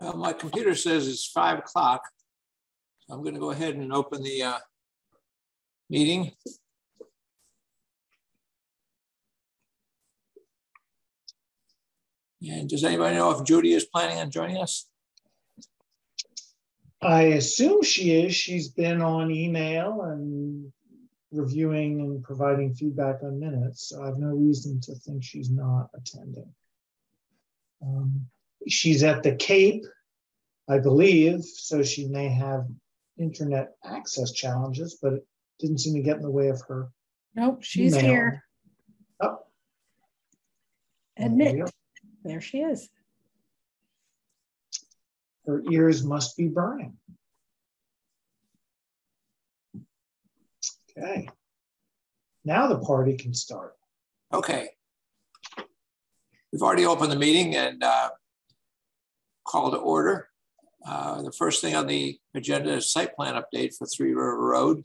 Uh, my computer says it's five o'clock. I'm going to go ahead and open the uh, meeting. And does anybody know if Judy is planning on joining us? I assume she is. She's been on email and reviewing and providing feedback on minutes. So I have no reason to think she's not attending. Um, she's at the Cape, I believe, so she may have internet access challenges, but it didn't seem to get in the way of her. Nope, she's email. here. Oh, Admit, there there she is. her ears must be burning. Okay. Now the party can start. Okay. We've already opened the meeting and uh, call to order. Uh, the first thing on the agenda is site plan update for Three River Road.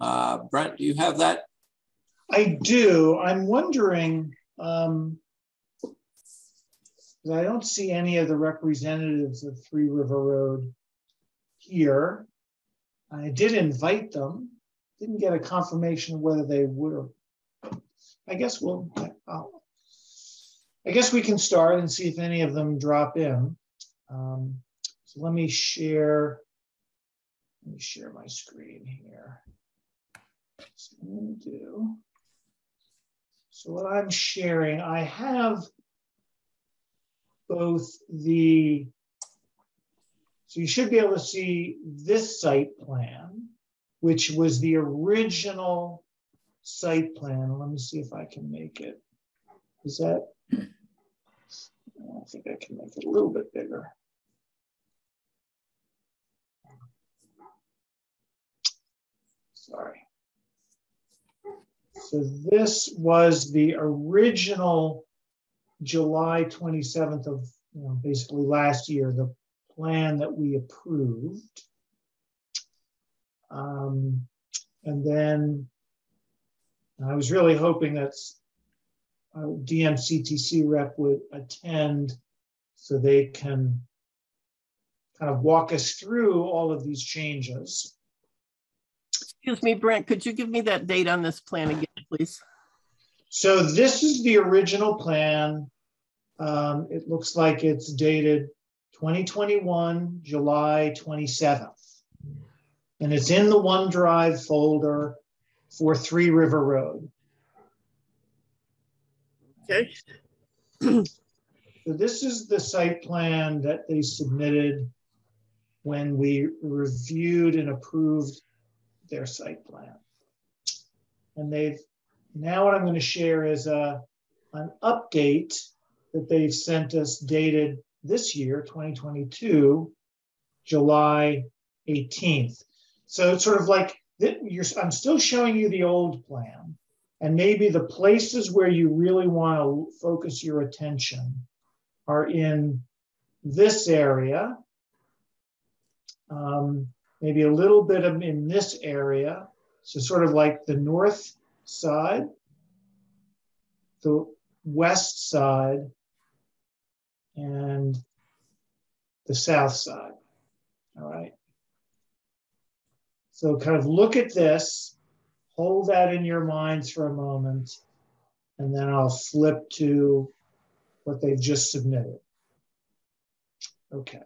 Uh, Brent, do you have that? I do. I'm wondering, um, I don't see any of the representatives of Three River Road here. I did invite them, didn't get a confirmation whether they or, I guess we'll, I'll- I guess we can start and see if any of them drop in. Um, so let me share, let me share my screen here. So I'm do. So what I'm sharing, I have both the, so you should be able to see this site plan, which was the original site plan. Let me see if I can make it. Is that? I think I can make it a little bit bigger. Sorry. So this was the original July 27th of, you know, basically last year, the plan that we approved. Um, and then I was really hoping that DMCTC rep would attend so they can kind of walk us through all of these changes. Excuse me, Brent, could you give me that date on this plan again, please? So this is the original plan. Um, it looks like it's dated 2021, July 27th. And it's in the OneDrive folder for Three River Road. Okay. So this is the site plan that they submitted when we reviewed and approved their site plan. And they've, now what I'm going to share is a, an update that they've sent us dated this year, 2022, July 18th. So it's sort of like, I'm still showing you the old plan. And maybe the places where you really want to focus your attention are in this area, um, maybe a little bit of in this area. So sort of like the north side, the west side, and the south side. All right. So kind of look at this, hold that in your minds for a moment, and then I'll flip to what they've just submitted. Okay.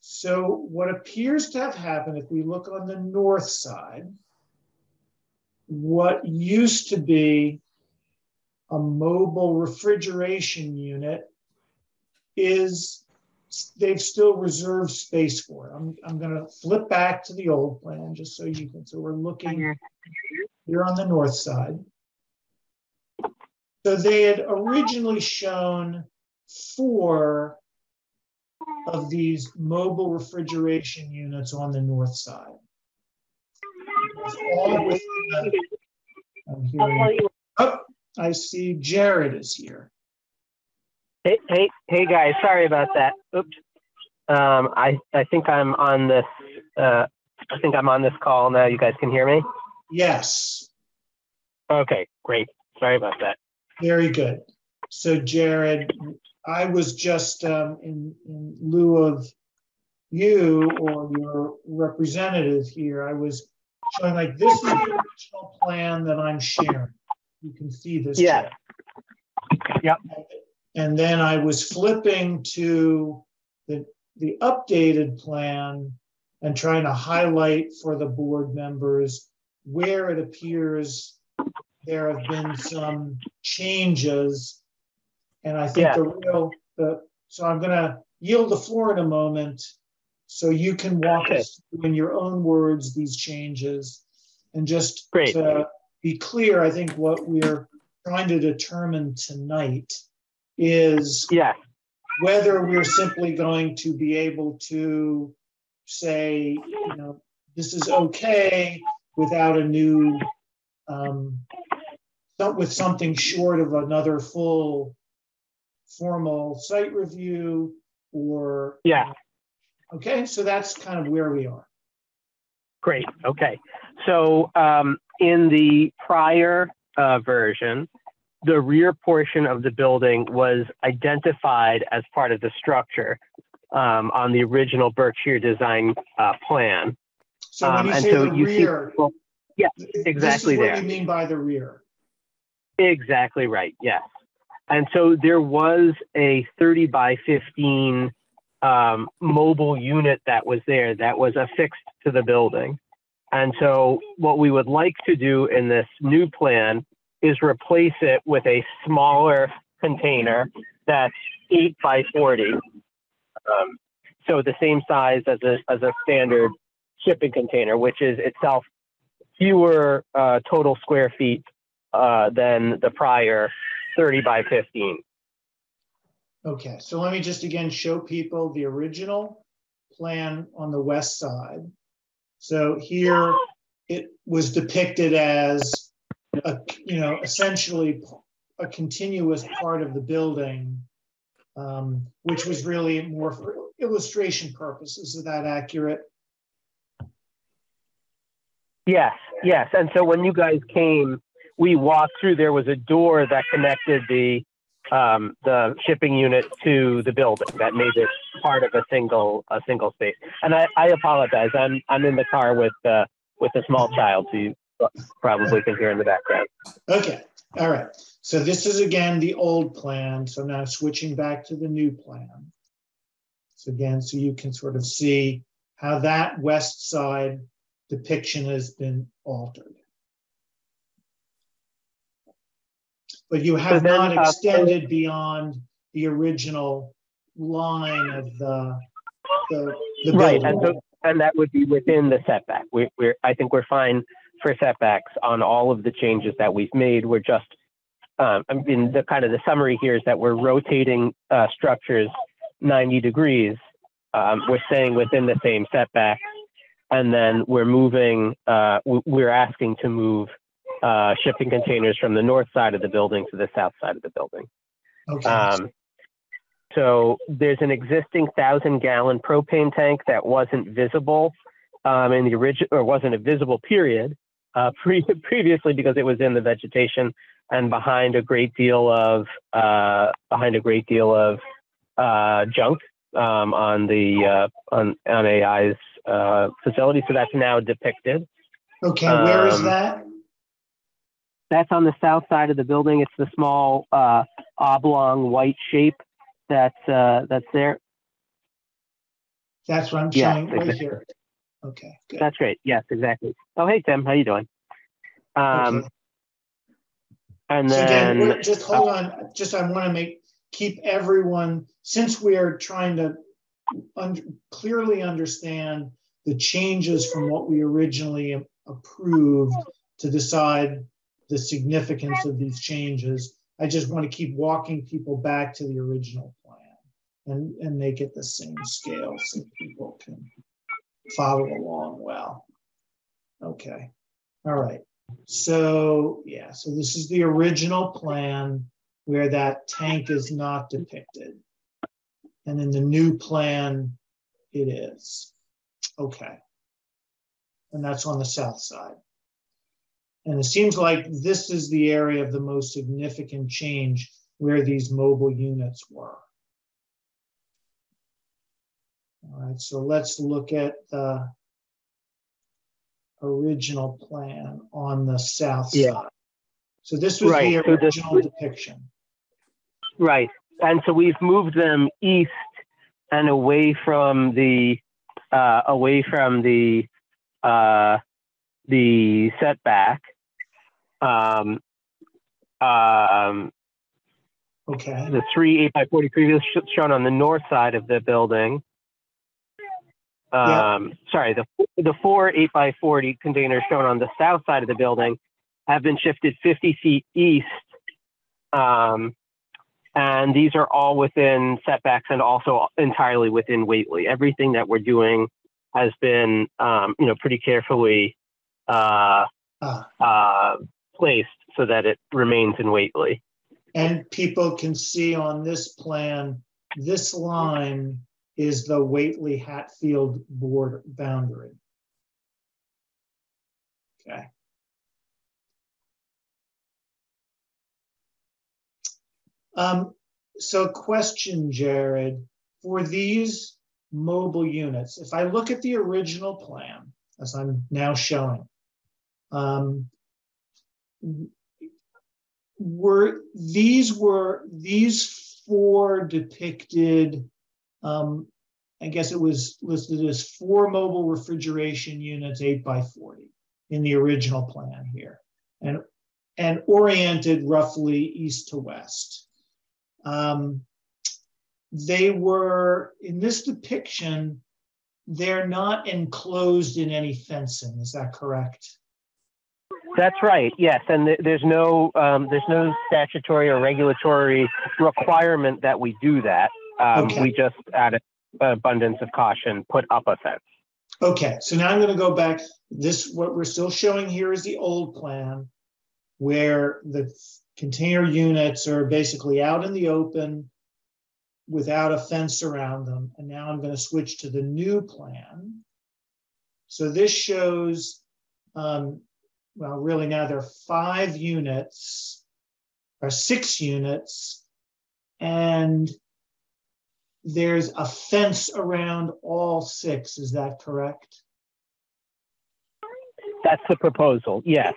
So what appears to have happened, if we look on the north side, what used to be a mobile refrigeration unit is they've still reserved space for it. I'm, I'm going to flip back to the old plan just so you can, so we're looking here on the north side. So they had originally shown four of these mobile refrigeration units on the north side. All within the- uh, I'm hearing, oh, oh, I see Jared is here. Hey, hey, hey, guys! Sorry about that. Oops. Um, I I think I'm on this. Uh, I think I'm on this call now. You guys can hear me. Yes, Okay, great. Sorry about that. very good. So Jared, I was just um, in, in lieu of you or your representative here, I was showing like, this is the original plan that I'm sharing. You can see this. Yeah. chart. Yep. And then I was flipping to the, the updated plan and trying to highlight for the board members where it appears there have been some changes. And I think Yeah. the real, the, so I'm gonna yield the floor in a moment so you can walk Okay. us through in your own words these changes. And just Great. to be clear, I think what we're trying to determine tonight is Yeah, whether we're simply going to be able to say, you know, this is okay without a new, um, with something short of another full formal site review or. Yeah. Okay, so that's kind of where we are. great. Okay. So um, in the prior uh, version, the rear portion of the building was identified as part of the structure um, on the original Berkshire design uh, plan. So when Um, you and say so the you see- rear. well, yeah, this is exactly what there. you mean by the rear. Exactly right. Yes. And so there was a 30 by 15 um, mobile unit that was there that was affixed to the building. And so what we would like to do in this new plan is replace it with a smaller container that's 8 by 40. Um, so the same size as a, as a standard shipping container, which is itself fewer uh, total square feet uh, than the prior 30 by 15. Okay, so let me just again show people the original plan on the west side. So here it was depicted as a, you know, essentially a continuous part of the building, um, which was really more for illustration purposes. Is that accurate? Yes, yes. And so when you guys came, we walked through. There was a door that connected the um, the shipping unit to the building that made it part of a single a single space. And I, I apologize. I'm I'm in the car with uh, with a small child, so you probably can hear in the background. Okay, all right. So this is again the old plan. So now switching back to the new plan. So again, so you can sort of see how that west side depiction has been altered. But you have then, not uh, extended beyond the original line of the, the, the Right, and so and that would be within the setback. We, we're I think we're fine for setbacks on all of the changes that we've made. We're just um, I mean the kind of the summary here is that we're rotating uh, structures 90 degrees. Um, we're staying within the same setback, and then we're moving. Uh, we're asking to move uh, shipping containers from the north side of the building to the south side of the building. Okay, Um, so there's an existing thousand gallon propane tank that wasn't visible um, in the original, or wasn't a visible period uh, pre- previously because it was in the vegetation and behind a great deal of uh, behind a great deal of uh, junk um, on the uh, on on Al's uh, facility. So that's now depicted. okay, where is um, that? That's on the south side of the building. It's the small uh, oblong white shape that's uh, that's there. That's what I'm yeah, showing right exactly. here. Okay, good. That's great. Yes, exactly. Oh, hey Tim, how you doing? Um, Okay. and So again, then we're- just hold on, just I want to make, keep everyone, since we're trying to un- clearly understand the changes from what we originally approved to decide the significance of these changes, I just want to keep walking people back to the original plan and, and make it the same scale so people can follow along well. Okay, all right. So, yeah, so this is the original plan where that tank is not depicted. And in the new plan, it is. Okay. And that's on the south side. And it seems like this is the area of the most significant change where these mobile units were. Right, so let's look at the original plan on the south Yeah. side. So this was the Right, so this- original depiction. Right. And so we've moved them east and away from the uh, away from the uh, the setback. Um, um, Okay, the three eight by forty previously sh- shown on the north side of the building. Um, sorry, the the four eight by forty containers shown on the south side of the building have been shifted fifty feet east. Um, and these are all within setbacks and also entirely within Whately. Everything that we're doing has been, um, you know, pretty carefully uh, ah, uh, placed so that it remains in Whately. and people can see on this plan, this line is the Whately Hatfield board boundary. Okay. Um, so question, Jared, for these mobile units, if I look at the original plan, as I'm now showing, um, were, these were, these four depicted, um, I guess it was listed as four mobile refrigeration units, eight by 40 in the original plan here. And, and oriented roughly east to west. Um, they were, in this depiction, they're not enclosed in any fencing, is that correct? That's right. Yes, and th- there's no um, there's no statutory or regulatory requirement that we do that. Um, Okay. We just, added abundance of caution, put up a fence. Okay, so now I'm gonna go back, this, what we're still showing here is the old plan where the container units are basically out in the open without a fence around them. And now I'm gonna switch to the new plan. So this shows, um, well, really now there are five units or six units. And there's a fence around all six, is that correct? That's the proposal. Yes.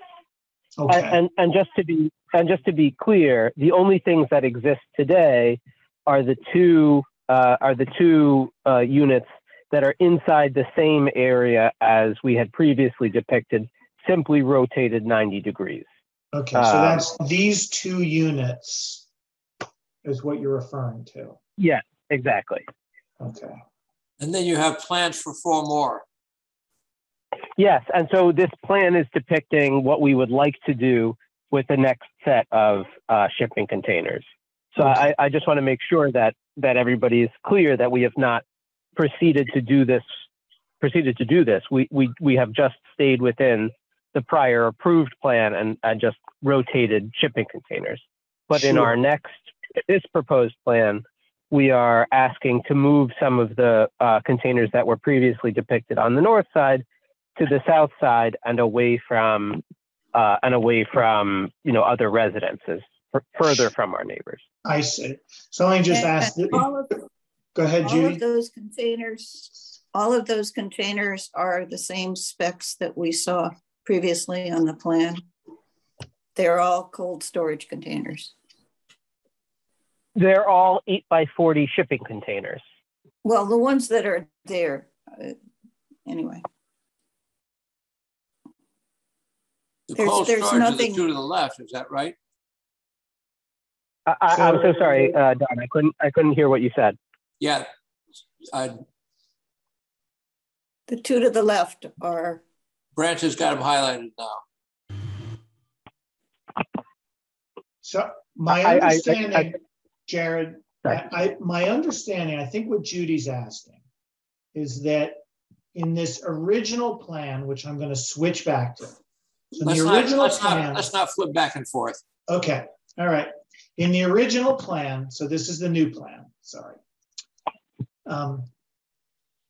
And, Okay, and and just to be and just to be clear, the only things that exist today are the two uh, are the two uh, units that are inside the same area as we had previously depicted, simply rotated 90 degrees. okay, so uh, that's these two units is what you're referring to. Yes, exactly. Okay, And then you have plans for four more. Yes, and so this plan is depicting what we would like to do with the next set of uh, shipping containers. So I, I just want to make sure that that everybody is clear that we have not proceeded to do this. Proceeded to do this. We we we have just stayed within the prior approved plan and, and just rotated shipping containers. But in our next this proposed plan, we are asking to move some of the uh, containers that were previously depicted on the north side to the south side and away from uh, and away from you know other residences further from our neighbors. I see. So let me just And ask, All of, go ahead, all Judy. of those containers, all of those containers are the same specs that we saw previously on the plan. They're all cold storage containers. They're all eight by forty shipping containers. Well, the ones that are there, uh, anyway. The There's- cold there's storage are the nothing- two to the left, is that right? I, I, I'm so So- sorry, uh, Don. I couldn't I couldn't hear what you said. Yeah. Uh, The two to the left are, Branch has got them highlighted now. So my I- I- I- understanding, Jared, I, I- my understanding, I think what Judy's asking is that in this original plan, which I'm gonna switch back to. So in Let's the not, original let's not, plan, let's not flip back and forth. okay, all right. In the original plan, so this is the new plan, sorry. Um,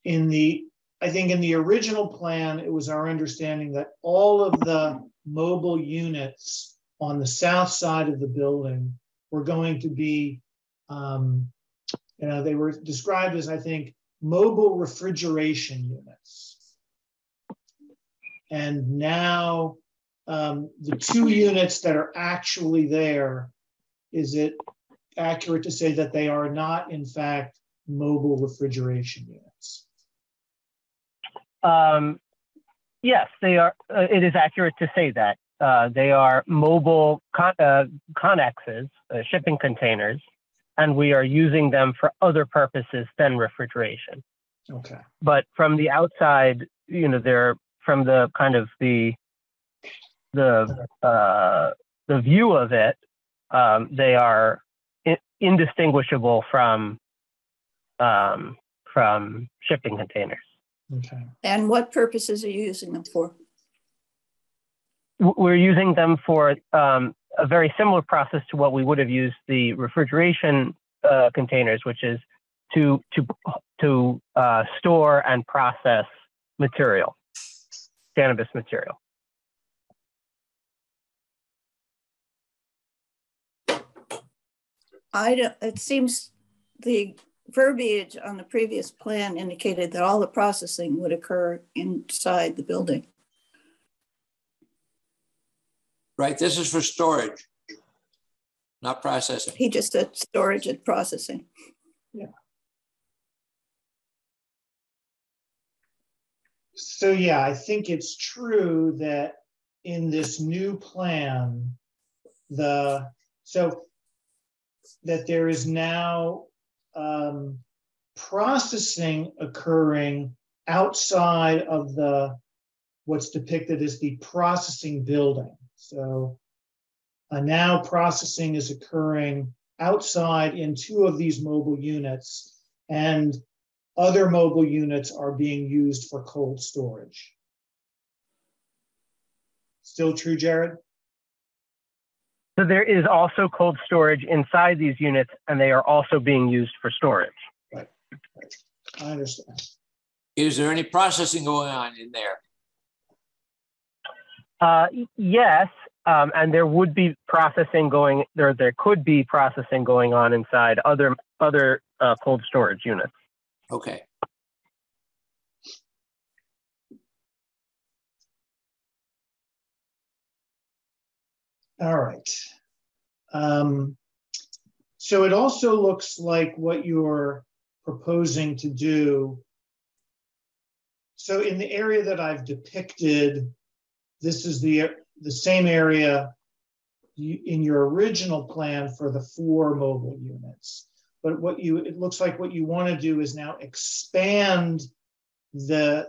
In the, I think in the original plan, it was our understanding that all of the mobile units on the south side of the building were going to be, um, you know, they were described as, I think, mobile refrigeration units. And now um, the two units that are actually there, is it accurate to say that they are not in fact mobile refrigeration units? Um, yes, they are. Uh, it is accurate to say that uh, they are mobile con- uh, conexes, uh, shipping containers, and we are using them for other purposes than refrigeration. Okay, But from the outside, you know, they're from the kind of the the uh, the view of it, um, they are I- indistinguishable from um, from shipping containers. okay. And what purposes are you using them for? we're using them for um, a very similar process to what we would have used the refrigeration uh, containers, which is to to to uh, store and process material, cannabis material. I don't, it seems the verbiage on the previous plan indicated that all the processing would occur inside the building. Right, this is for storage, not processing. He just said storage and processing. Yeah. So yeah, I think it's true that in this new plan, the, so that there is now um, processing occurring outside of the, what's depicted as the processing building. So uh, now processing is occurring outside in two of these mobile units. And other mobile units are being used for cold storage. Still true, Jared? So there is also cold storage inside these units, and they are also being used for storage. Right, I understand. Is there any processing going on in there? Uh, yes, um, and there would be processing going there. There could be processing going on inside other other uh, cold storage units. Okay, All right. Um, so it also looks like what you're proposing to do. So in the area that I've depicted, this is the, the same area you, in your original plan for the four mobile units. But what you, it looks like what you want to do is now expand the,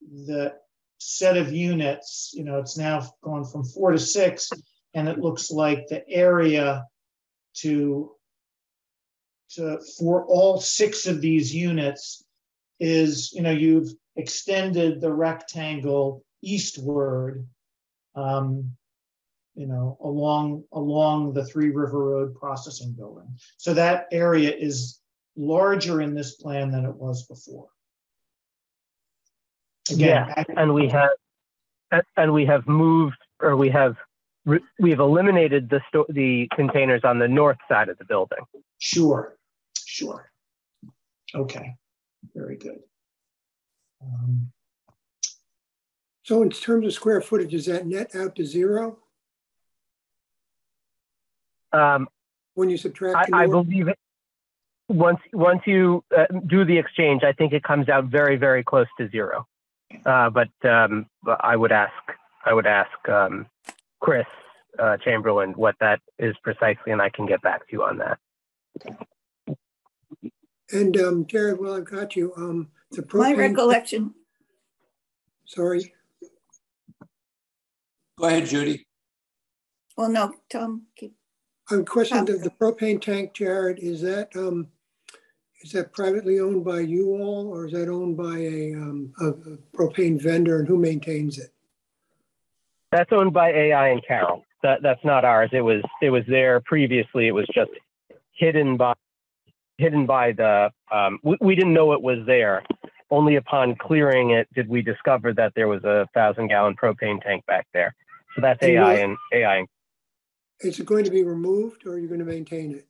the set of units, you know, it's now gone from four to six, and it looks like the area to, to, for all six of these units is, you know, you've extended the rectangle eastward, um, you know, along, along the Three River Road processing building. So that area is larger in this plan than it was before. Again, Yeah, and we have and- we have moved or we have we have eliminated the sto- the containers on the north side of the building. Sure, sure. Okay, very good. Um, So in terms of square footage, is that net out to zero Um, when you subtract? I, I believe it. Once once you uh, do the exchange, I think it comes out very very close to zero. Uh, but um, I would ask I would ask um, Chris uh, Chamberlain what that is precisely, and I can get back to you on that. And um, Jared, while I've got you, um, the My recollection, sorry, go ahead, Judy. well, no, Tom, keep, a question of the propane tank, Jared, is that, um, is that privately owned by you all or is that owned by a, um, a a propane vendor and who maintains it? That's owned by Al and Carol. That that's not ours. It was it was there previously. It was just hidden by hidden by the. Um, we, we didn't know it was there. Only upon clearing it did we discover that there was a thousand gallon propane tank back there. So that's AI and AI. Is it going to be removed or are you going to maintain it?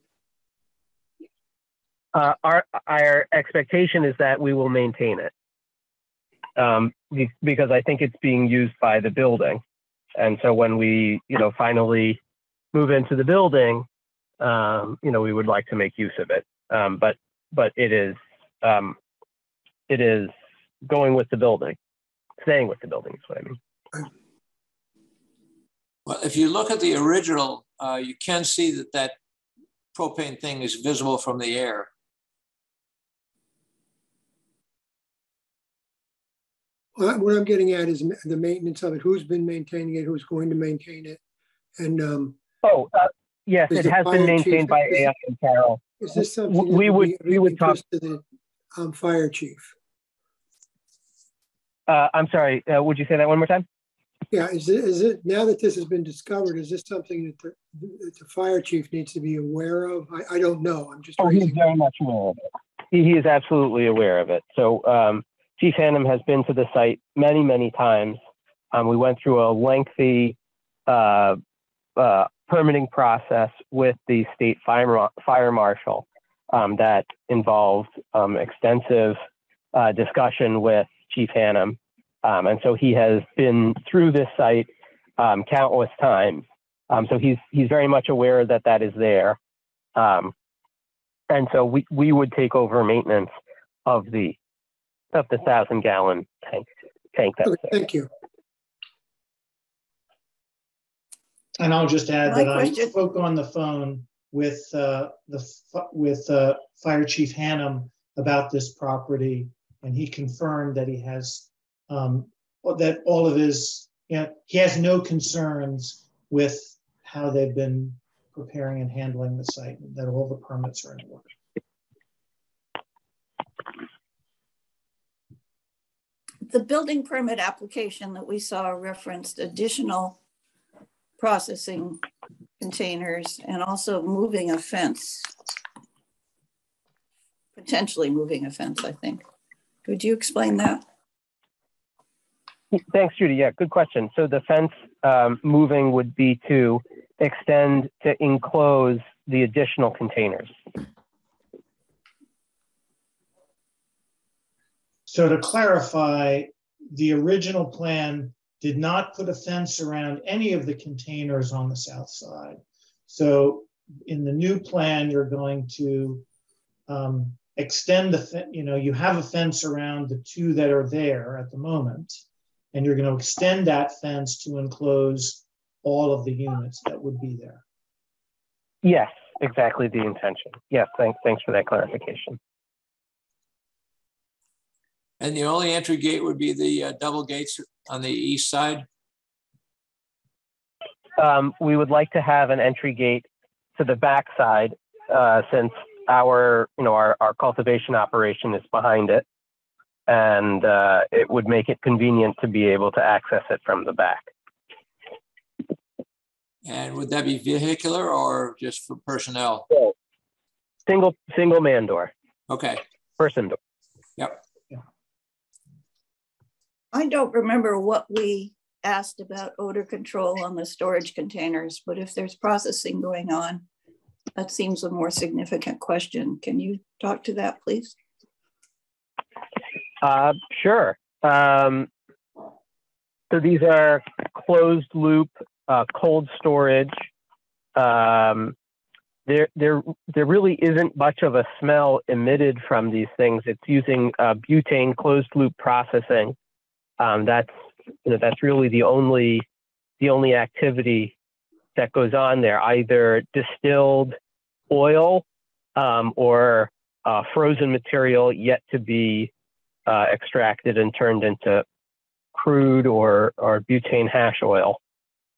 Uh, our our expectation is that we will maintain it, um, because I think it's being used by the building, and so when we you know finally move into the building, um, you know we would like to make use of it, um, but but it is um, it is going with the building, staying with the building is what I mean. Well, if you look at the original, uh, you can see that that propane thing is visible from the air. What what I'm getting at is the maintenance of it, who's been maintaining it, who's going to maintain it? And um, Oh, uh, yes, it has fire been chief- maintained by is- Al and Carol. is this something? we would- we would talk- To the um, fire chief? Uh, I'm sorry, uh, would you say that one more time? Yeah, is it, is it, now that this has been discovered, is this something that the, that the fire chief needs to be aware of? I, I don't know, I'm just. Oh, he's very much aware of it. He, he is absolutely aware of it. So um, Chief Hannum has been to the site many, many times. Um, we went through a lengthy uh, uh, permitting process with the state fire, fire marshal um, that involved um, extensive uh, discussion with Chief Hannum. Um, and so he has been through this site um, countless times. Um, so he's he's very much aware that that is there. Um, and so we, we would take over maintenance of the of the thousand gallon tank tank that's there. Thank you. And I'll just add My that I spoke on the phone with, uh, the, with, uh, Fire Chief Hannum about this property. And he confirmed that he has, um, that all of his, yeah, he has no concerns with how they've been preparing and handling the site, that all the permits are in order. The building permit application that we saw referenced additional processing containers and also moving a fence. Potentially moving a fence, I think. Could you explain that? Thanks, Judy. Yeah, good question. So the fence um, moving would be to extend to enclose the additional containers. So to clarify, the original plan did not put a fence around any of the containers on the south side. So in the new plan, you're going to um, extend the, you know, you have a fence around the two that are there at the moment. And you're going to extend that fence to enclose all of the units that would be there. Yes, exactly the intention. Yes, thanks, thanks for that clarification. And the only entry gate would be the uh, double gates on the east side. Um, we would like to have an entry gate to the backside uh, since our, you know, our, our cultivation operation is behind it. And uh, it would make it convenient to be able to access it from the back. And would that be vehicular or just for personnel? Single, single man door, Okay, person door. yep. I don't remember what we asked about odor control on the storage containers, but if there's processing going on, that seems a more significant question. Can you talk to that, please? Uh, sure. Um, so these are closed loop, uh, cold storage. Um, there, there, there really isn't much of a smell emitted from these things. It's using uh, butane closed loop processing. Um, that's, you know, that's really the only, the only activity that goes on there. Either distilled oil um, or uh, frozen material yet to be uh, extracted and turned into crude or or butane hash oil.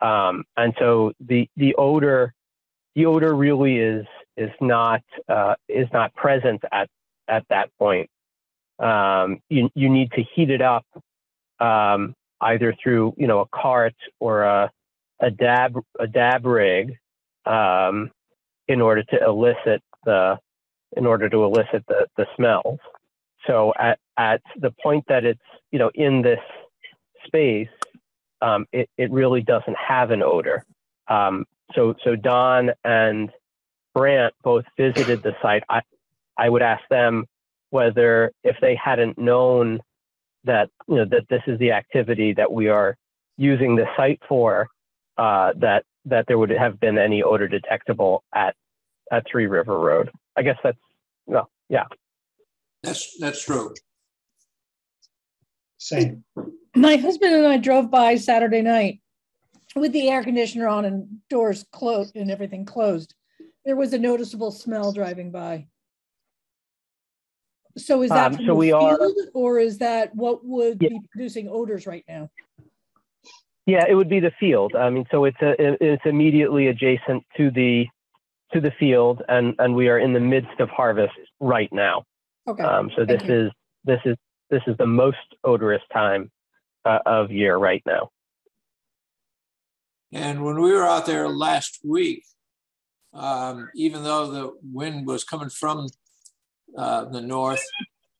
Um, and so the the odor the odor really is is not uh, is not present at at that point. Um, you you need to heat it up um, either through you know a cart or a a dab a dab rig um, in order to elicit the in order to elicit the the smells. So at, at the point that it's, you know, in this space, um, it, it really doesn't have an odor. Um, so, so Don and Brant both visited the site. I, I would ask them whether if they hadn't known that you know that this is the activity that we are using the site for, uh, that that there would have been any odor detectable at at Three River Road. I guess that's well, yeah. That's, that's true. Same. My husband and I drove by Saturday night with the air conditioner on and doors closed and everything closed. There was a noticeable smell driving by. So is that Um, from so the we are- field, or is that what would Yeah. be producing odors right now? Yeah, it would be the field. I mean, so it's a, it's immediately adjacent to the to the field, and and we are in the midst of harvest right now. Okay, Um, so this you. is this is this is the most odorous time uh, of year right now. And when we were out there last week, um, even though the wind was coming from uh, the north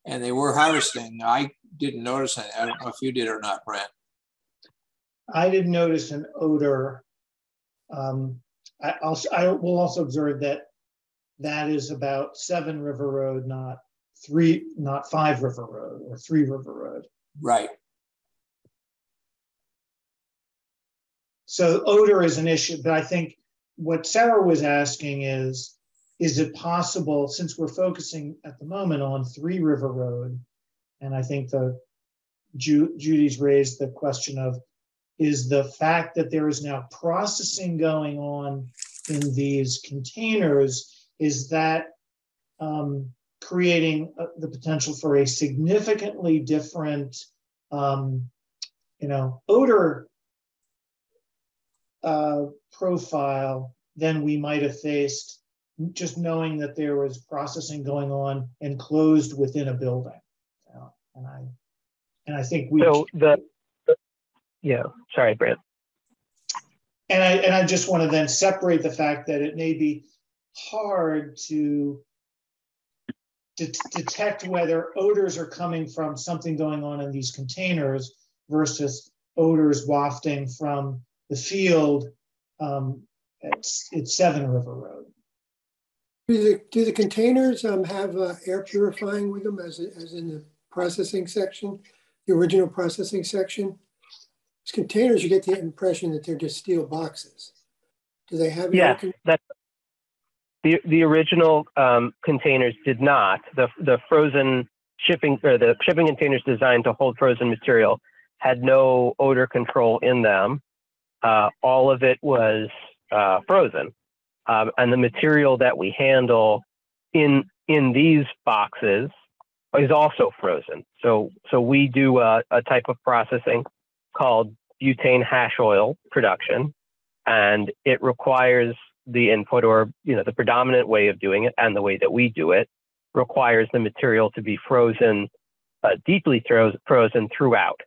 and they were harvesting, I didn't notice it. I don't know if you did or not, Brent. I didn't notice an odor. Um, I also, I will also observe that that is about Seven River Road, not three, not Five River Road or Three River Road. Right. So odor is an issue, but I think what Sarah was asking is, is it possible, since we're focusing at the moment on Three River Road, and I think the Ju- Judy's raised the question of, is the fact that there is now processing going on in these containers, is that um, creating uh, the potential for a significantly different, um, you know, odor uh, profile than we might have faced, just knowing that there was processing going on enclosed within a building. Uh, And I, and I think we, So the yeah, sorry, Brent. and I, and I just want to then separate the fact that it may be hard to det- detect whether odors are coming from something going on in these containers versus odors wafting from the field um, at, at Seven River Road. Do the, do the containers um, have uh, air purifying with them as, as in the processing section, the original processing section? These containers, you get the impression that they're just steel boxes. Do they have? Yeah, Yes, con- that the the original um, containers did not. The the frozen shipping or the shipping containers designed to hold frozen material had no odor control in them. Uh, all of it was uh, frozen, um, and the material that we handle in in these boxes is also frozen. So so we do a, a type of processing called butane hash oil production and it requires the input or you know the predominant way of doing it and the way that we do it requires the material to be frozen uh, deeply thro- frozen throughout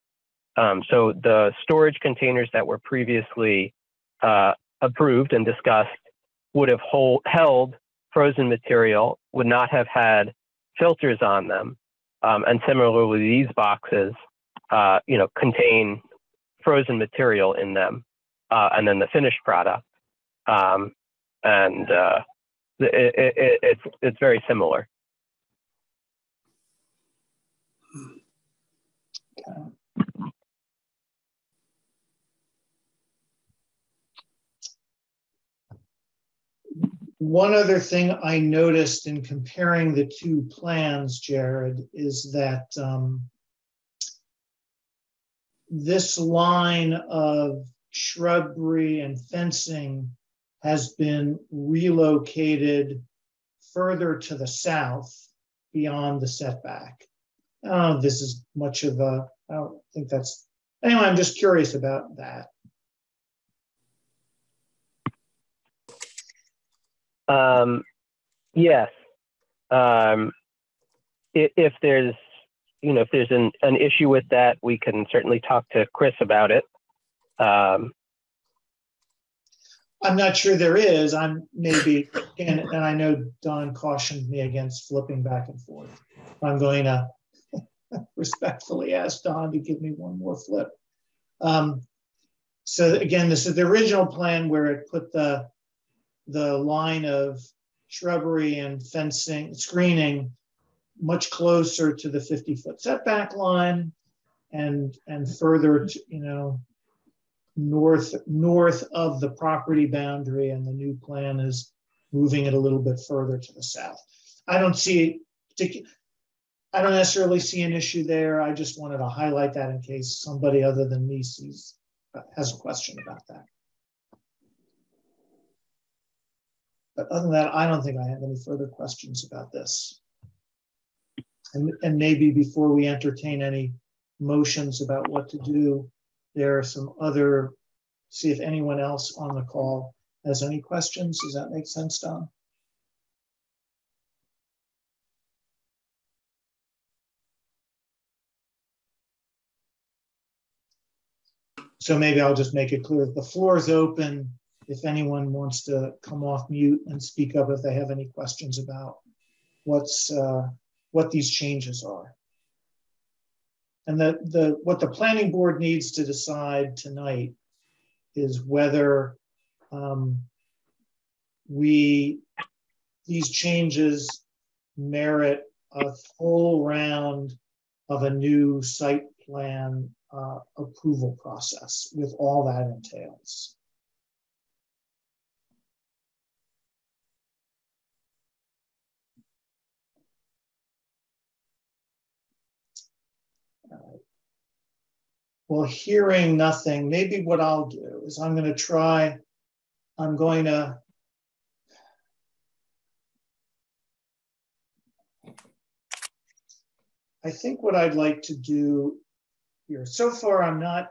um, so the storage containers that were previously uh, approved and discussed would have hold, held frozen material would not have had filters on them um, and similarly these boxes uh, you know contain frozen material in them uh, and then the finished product. Um, and uh, it, it, it, it's it's very similar. One other thing I noticed in comparing the two plans, Jared, is that um, this line of shrubbery and fencing has been relocated further to the south beyond the setback. This is much of a, I don't think that's, anyway, I'm just curious about that. Um, yes. Um, if, if there's you know if there's an, an issue with that, we can certainly talk to Chris about it. Um, I'm not sure there is. I'm maybe, and, and I know Don cautioned me against flipping back and forth. I'm going to respectfully ask Don to give me one more flip. Um, so again, this is the original plan where it put the the line of shrubbery and fencing, screening much closer to the 50 foot setback line and, and further, to, you know, north, north of the property boundary and the new plan is moving it a little bit further to the south. I don't see I don't necessarily see an issue there. I just wanted to highlight that in case somebody other than me sees, uh, has a question about that. But other than that, I don't think I have any further questions about this. And, and maybe before we entertain any motions about what to do, there are some other, see if anyone else on the call has any questions. Does that make sense, Don? So maybe I'll just make it clear that the floor is open if anyone wants to come off mute and speak up if they have any questions about what's uh, what these changes are. And the, the what the planning board needs to decide tonight is whether um, we these changes merit a full round of a new site plan uh, approval process with all that entails. Well, hearing nothing, maybe what I'll do is I'm going to try, I'm going to I think what I'd like to do here, so far I'm not,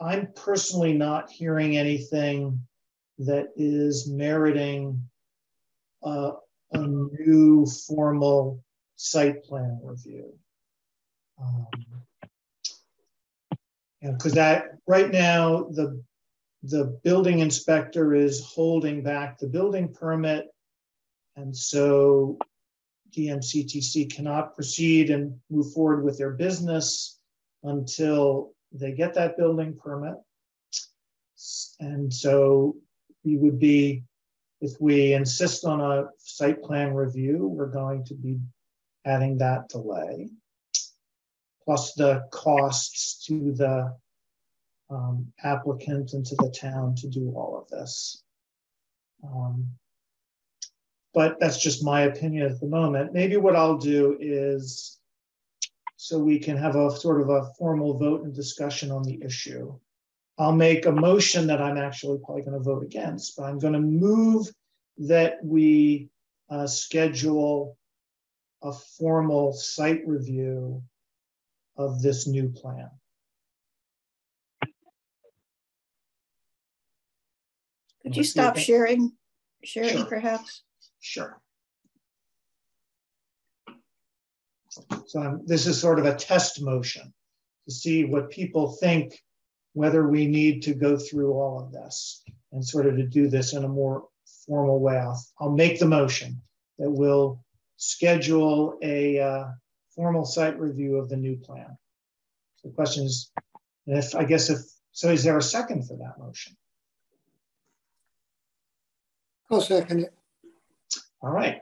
I'm personally not hearing anything that is meriting uh, a new formal site plan review. Um, because that right now the the building inspector is holding back the building permit and so DMCTC cannot proceed and move forward with their business until they get that building permit. And so we would be, if we insist on a site plan review, we're going to be adding that delay plus the costs to the um, applicant and to the town to do all of this. Um, but that's just my opinion at the moment. Maybe what I'll do is so we can have a sort of a formal vote and discussion on the issue. I'll make a motion that I'm actually probably going to vote against, but I'm going to move that we uh, schedule a formal site review of this new plan. Could you stop sharing, sharing sure. perhaps? Sure. So um, this is sort of a test motion to see what people think, whether we need to go through all of this and sort of to do this in a more formal way. I'll, I'll make the motion that we'll schedule a uh, formal site review of the new plan. So the question is, if I guess if, so is there a second for that motion? I'll second it. All right.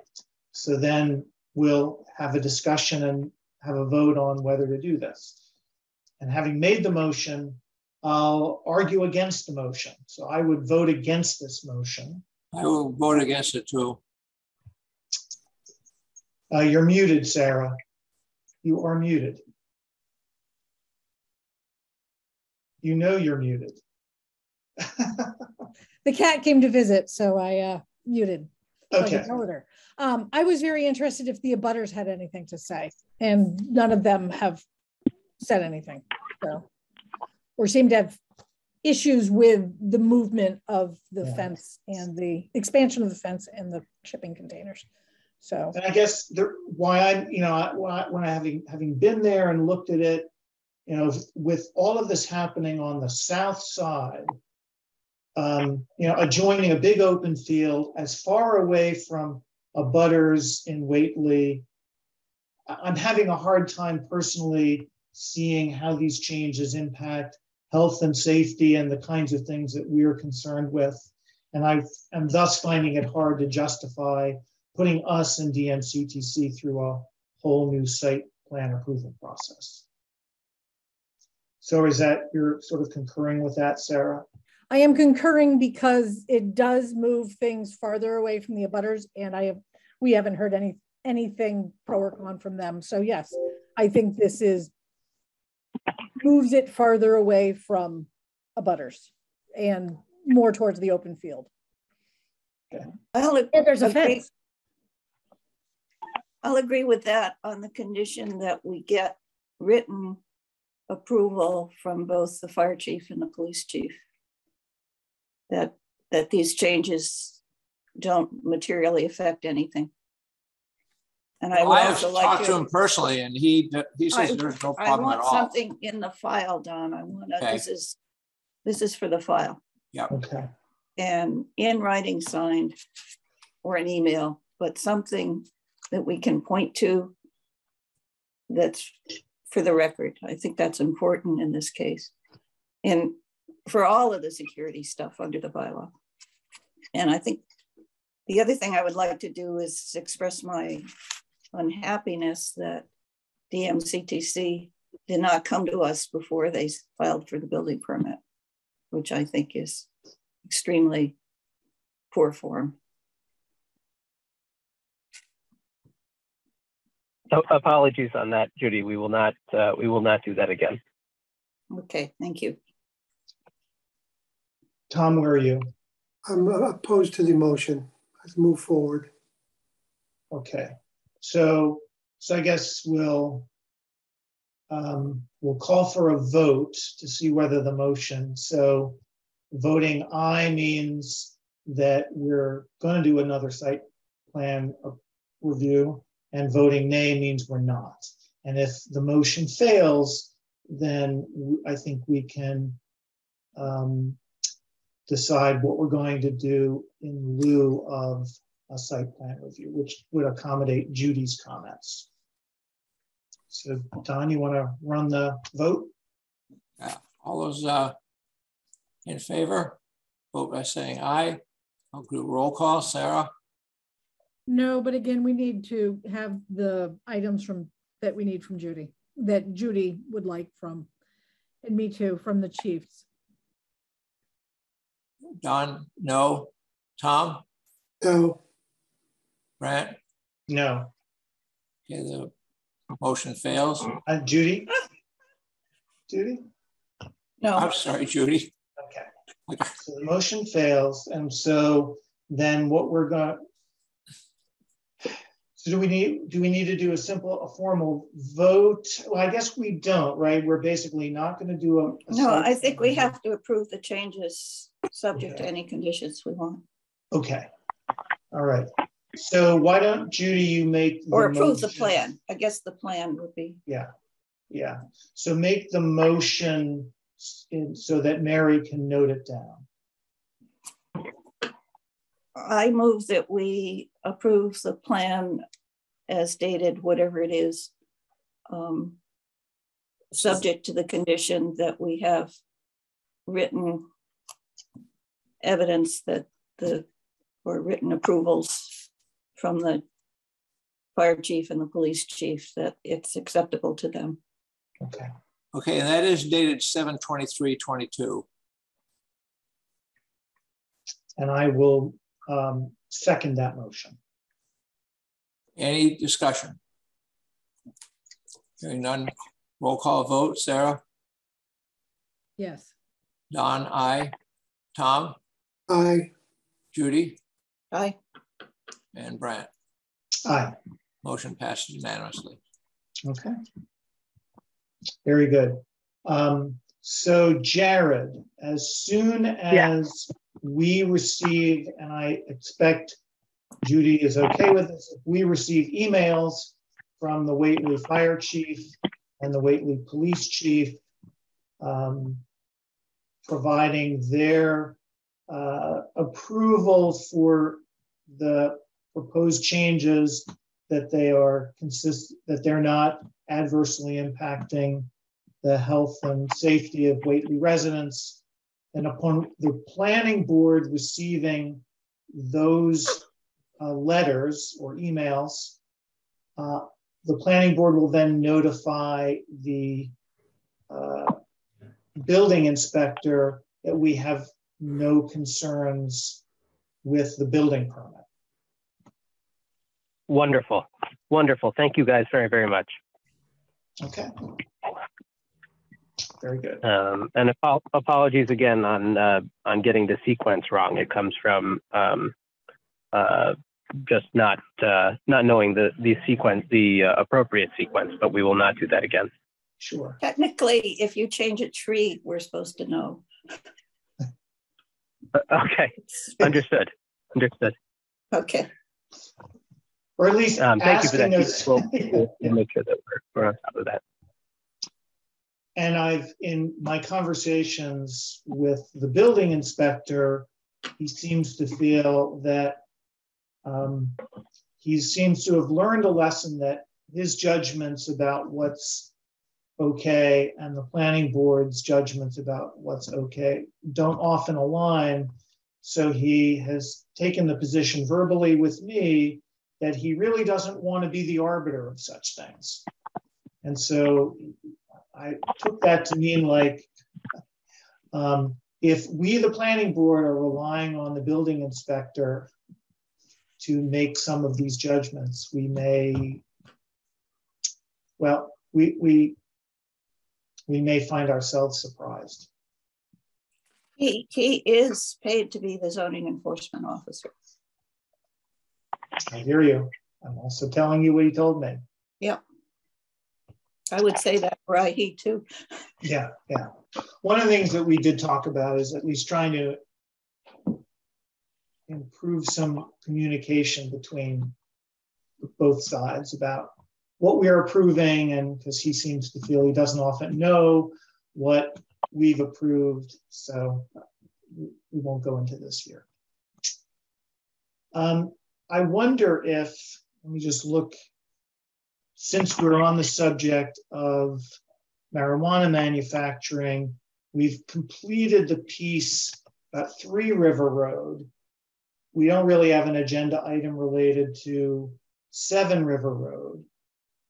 So then we'll have a discussion and have a vote on whether to do this. And having made the motion, I'll argue against the motion. So I would vote against this motion. I will vote against it too. Uh, you're muted, Sarah. You are muted. You know you're muted. the cat came to visit, so I uh, muted. Okay. Order. Um, I was very interested if the abutters had anything to say, and none of them have said anything. So, or seem to have issues with the movement of the yeah. fence and the expansion of the fence and the shipping containers. So, and I guess the, why I, you know, when I having having been there and looked at it, you know, with all of this happening on the south side, um, you know, adjoining a big open field as far away from abutters in Whately. I'm having a hard time personally seeing how these changes impact health and safety and the kinds of things that we're concerned with. And I am thus finding it hard to justify putting us and DMCTC through a whole new site plan approval process. So is that, you're sort of concurring with that, Sarah? I am concurring because it does move things farther away from the abutters and I have, we haven't heard any, anything pro or con from them. So yes, I think this is moves it farther away from abutters and more towards the open field. I'll, ag- And there's a fence. I'll agree with that on the condition that we get written approval from both the fire chief and the police chief. That, that these changes don't materially affect anything. And I would I have also like talked to him personally and he, he says I- there's no I problem at all. I want something in the file, Don. I want, Okay. this is, this is for the file. Yeah. Okay, and in writing signed or an email, but something that we can point to that's for the record. I think that's important in this case. And for all of the security stuff under the bylaw. And I think the other thing I would like to do is express my unhappiness that DMCTC did not come to us before they filed for the building permit, which I think is extremely poor form. Apologies on that, Judy. We will not, uh, we will not do that again. Okay, thank you. Tom, where are you? I'm opposed to the motion. Let's move forward. Okay, so, so I guess we'll, um, we'll call for a vote to see whether the motion, so voting aye means that we're gonna do another site plan review, and voting nay means we're not. And if the motion fails, then I think we can um, decide what we're going to do in lieu of a site plan review, which would accommodate Judy's comments. So Don, you want to run the vote? Yeah, all those uh, in favor, vote by saying aye. I'll do roll call. Sarah, No, but again, we need to have the items from, that we need from Judy, that Judy would like from, and me too, from the chiefs. Don, no. Tom, No, Brant, No. okay, the motion fails. Uh, Judy? Judy? No, I'm sorry, Judy. Okay. So the motion fails, and so then what we're going so do we need, do we need to do a simple, a formal vote? Well, I guess we don't, right? We're basically not going to do a. a no, I think we have to approve the changes subject to any conditions we want. Okay, all right. So why don't Judy, you make. Or approve the plan. I guess the plan would be, Yeah, yeah. So make the motion in- so that Mary can note it down. I move that we approve the plan as stated, whatever it is. um, Subject to the condition that we have written evidence that the, or written approvals from the fire chief and the police chief that it's acceptable to them. Okay, Okay, and that is dated 7/23/22. and I will um, second that motion. Any discussion? Hearing none, roll call vote. Sarah, Yes. Don, I, Tom, aye, Judy, Aye, and Brant. Aye, Motion passes unanimously. okay. Very good. Um, So Jared, as soon as we receive, and I expect Judy is okay with this, if we receive emails from the Whately Fire Chief and the Whately Police Chief, um, providing their uh, approval for the proposed changes that they are consistent, that they're not adversely impacting the health and safety of Whately residents, And upon the planning board receiving those uh, letters or emails, uh, the planning board will then notify the uh, building inspector that we have no concerns with the building permit. Wonderful. Wonderful. Thank you guys very, very much. Okay. Very good. Um, and ap apologies again on uh, on getting the sequence wrong. It comes from um, uh, just not uh, not knowing the the sequence, the uh, appropriate sequence. But we will not do that again. Sure. Technically, if you change a tree, we're supposed to know. Uh, okay, understood. Understood. Okay. Or at least Um, thank you for that. asking us. We'll, we'll, we'll make sure that we're, we're on top of that. And I've, in my conversations with the building inspector, he seems to feel that um, he seems to have learned a lesson that his judgments about what's okay and the planning board's judgments about what's okay don't often align. So he has taken the position verbally with me that he really doesn't want to be the arbiter of such things. And so I took that to mean like, um, if we, the planning board, are relying on the building inspector to make some of these judgments, we may, well, we, we, we may find ourselves surprised. He, he is paid to be the zoning enforcement officer. I hear you. I'm also telling you what he told me. I would say that for IE too. Yeah, yeah. One of the things that we did talk about is at least trying to improve some communication between both sides about what we are approving and because he seems to feel he doesn't often know what we've approved. So we won't go into this here. Um, I wonder if, let me just look since we're on the subject of marijuana manufacturing, we've completed the piece at Three River Road. We don't really have an agenda item related to Seven River Road,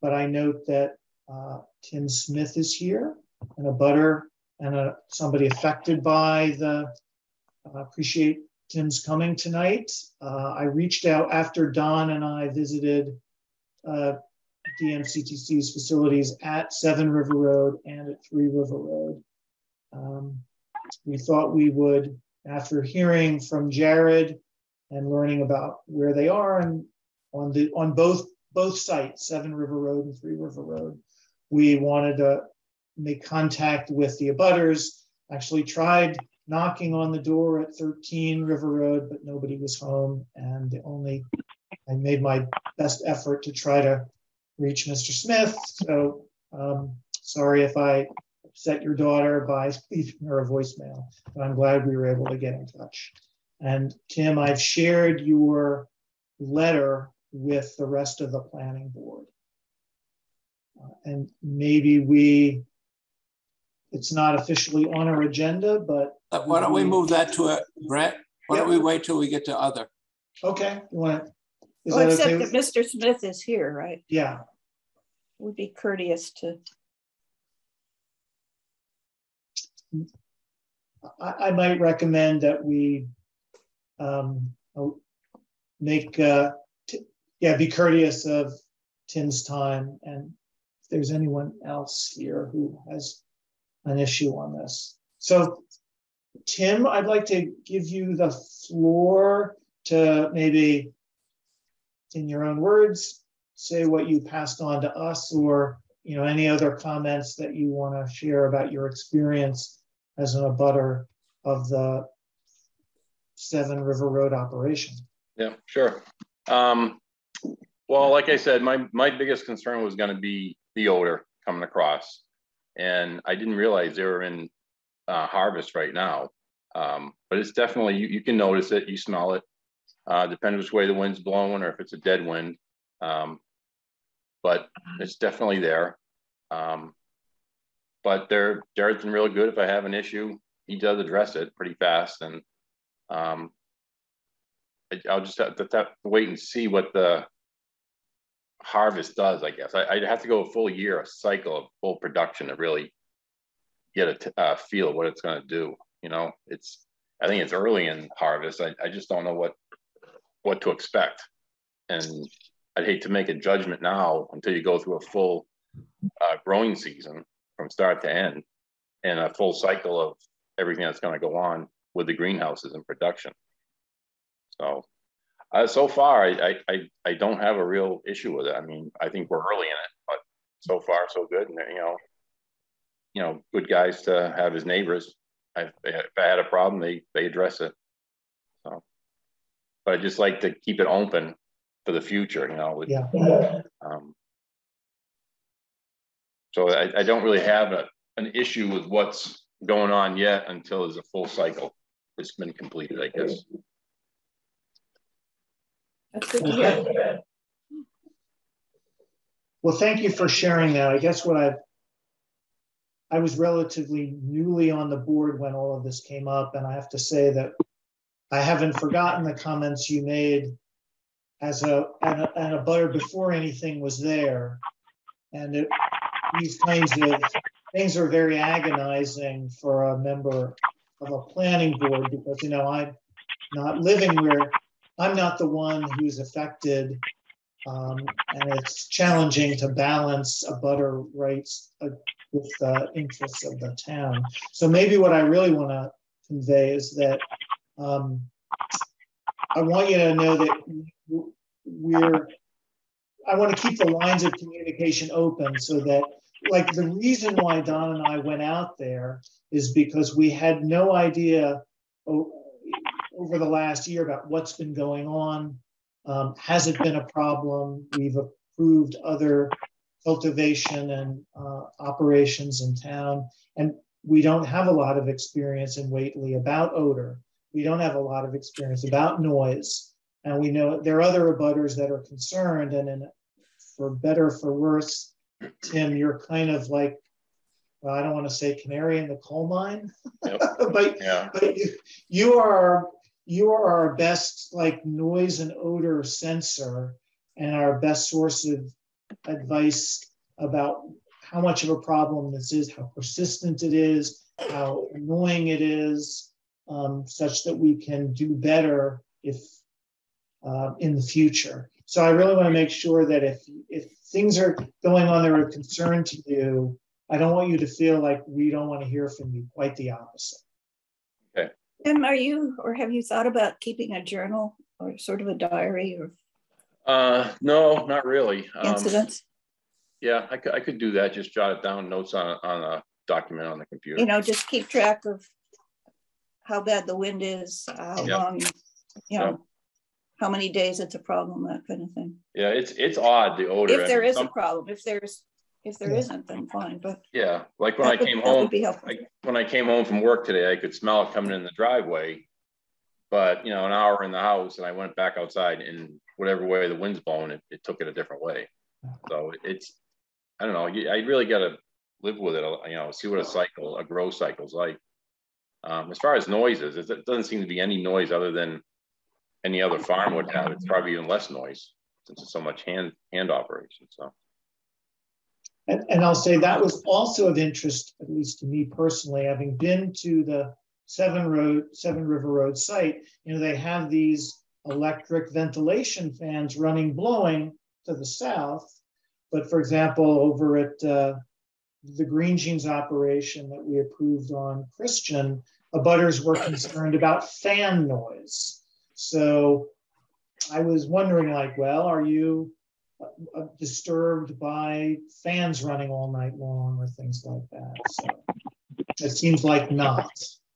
but I note that uh, Tim Smith is here and a butter and a, somebody affected by the, uh, appreciate Tim's coming tonight. Uh, I reached out after Don and I visited uh, DMCTC's facilities at Seven River Road and at Three River Road. Um, we thought we would, after hearing from Jared and learning about where they are and on the on both both sites, Seven River Road and Three River Road, we wanted to make contact with the abutters. Actually tried knocking on the door at 13 River Road, but nobody was home. And the only I made my best effort to try to reach Mr. Smith. So um, sorry if I upset your daughter by leaving her a voicemail, but I'm glad we were able to get in touch. And Tim, I've shared your letter with the rest of the planning board. Uh, and maybe we, it's not officially on our agenda, but. Uh, Why don't we move that to a, Brett? Why don't we wait till we get to other? Okay, you want to? Is Well, that except okay? that Mr. Smith is here, right? Yeah, Would be courteous to, I, I might recommend that we um, make, uh, yeah, be courteous of Tim's time. And if there's anyone else here who has an issue on this. So Tim, I'd like to give you the floor to maybe in your own words, say what you passed on to us or, you know, any other comments that you want to share about your experience as an abutter of the Seven River Road operation. Yeah, sure. Um, well, like I said, my, my biggest concern was gonna be the odor coming across. And I didn't realize they were in, uh, harvest right now. Um, but it's definitely, you, you can notice it, you smell it. Uh, depends which way the wind's blowing or if it's a dead wind. Um, but it's definitely there. Um, but they're, Jared's been real good. If I have an issue, he does address it pretty fast, and um, I, I'll just have to, have to wait and see what the harvest does. I guess I, I'd have to go a full year, a cycle of full production to really get a t- uh, feel of what it's going to do. You know, it's I think it's early in harvest. I, I just don't know what what to expect, and I'd hate to make a judgment now until you go through a full uh, growing season from start to end, and a full cycle of everything that's going to go on with the greenhouses and production. So, uh, so far, I, I I don't have a real issue with it. I mean, I think we're early in it, but so far so good. And you know, you know, good guys to have as neighbors. I, if I had a problem, they they address it. So, but I just like to keep it open for the future. You know, with, Yeah. um, so I, I don't really have a, an issue with what's going on yet until there's a full cycle that's been completed, I guess. That's good to hear. Well, thank you for sharing that. I guess what I I was relatively newly on the board when all of this came up, and I have to say that I haven't forgotten the comments you made as a and a, and a butter before anything was there, and it, these kinds of things are very agonizing for a member of a planning board because you know I'm not living where I'm not the one who's affected um, and it's challenging to balance a butter rights uh, with the interests of the town. So maybe what I really want to convey is that um, I want you to know that we're, I want to keep the lines of communication open so that, like, the reason why Don and I went out there is because we had no idea over the last year about what's been going on um, has it been a problem? We've approved other cultivation and uh, operations in town, and we don't have a lot of experience in Whately about odor. We don't have a lot of experience about noise, and we know there are other abutters that are concerned. And in, for better for worse, Tim, you're kind of like well, I don't want to say canary in the coal mine, yep. but, yeah. but you, you are you are our best like noise and odor sensor and our best source of advice about how much of a problem this is, how persistent it is, how annoying it is, um, such that we can do better if uh, in the future. So I really want to make sure that if if things are going on that are of concern to you, I don't want you to feel like we don't want to hear from you. Quite the opposite. Okay. Tim, are you or have you thought about keeping a journal or sort of a diary or Uh, no, not really. Um, incidents? Yeah, I could, I could do that. Just jot it down, notes on, on a document on the computer. You know, just keep track of how bad the wind is, how Yeah. long, you know, how many days it's a problem, that kind of thing. Yeah, it's, it's odd, the odor. If there I mean, is a problem, if there's, if there Yeah. isn't, then fine, but Yeah, like when I would- came would home, Be. I, when I came home from work today, I could smell it coming in the driveway. But you know, an hour in the house, and I went back outside, and whatever way the wind's blowing, it, it took it a different way. So it's, I don't know. I really got to live with it. You know, see what a cycle, a grow cycle's like. Um, as far as noises, it it doesn't seem to be any noise other than any other farm would have. It's probably even less noise since it's so much hand hand operation. So And, and I'll say that was also of interest, at least to me personally, having been to the Seven Road, Seven River Road site. You know, they have these electric ventilation fans running, blowing to the south. But for example, over at uh, the Green Jeans operation that we approved on Christian, abutters were concerned about fan noise. So I was wondering, like, well, are you uh, disturbed by fans running all night long or things like that. So it seems like not.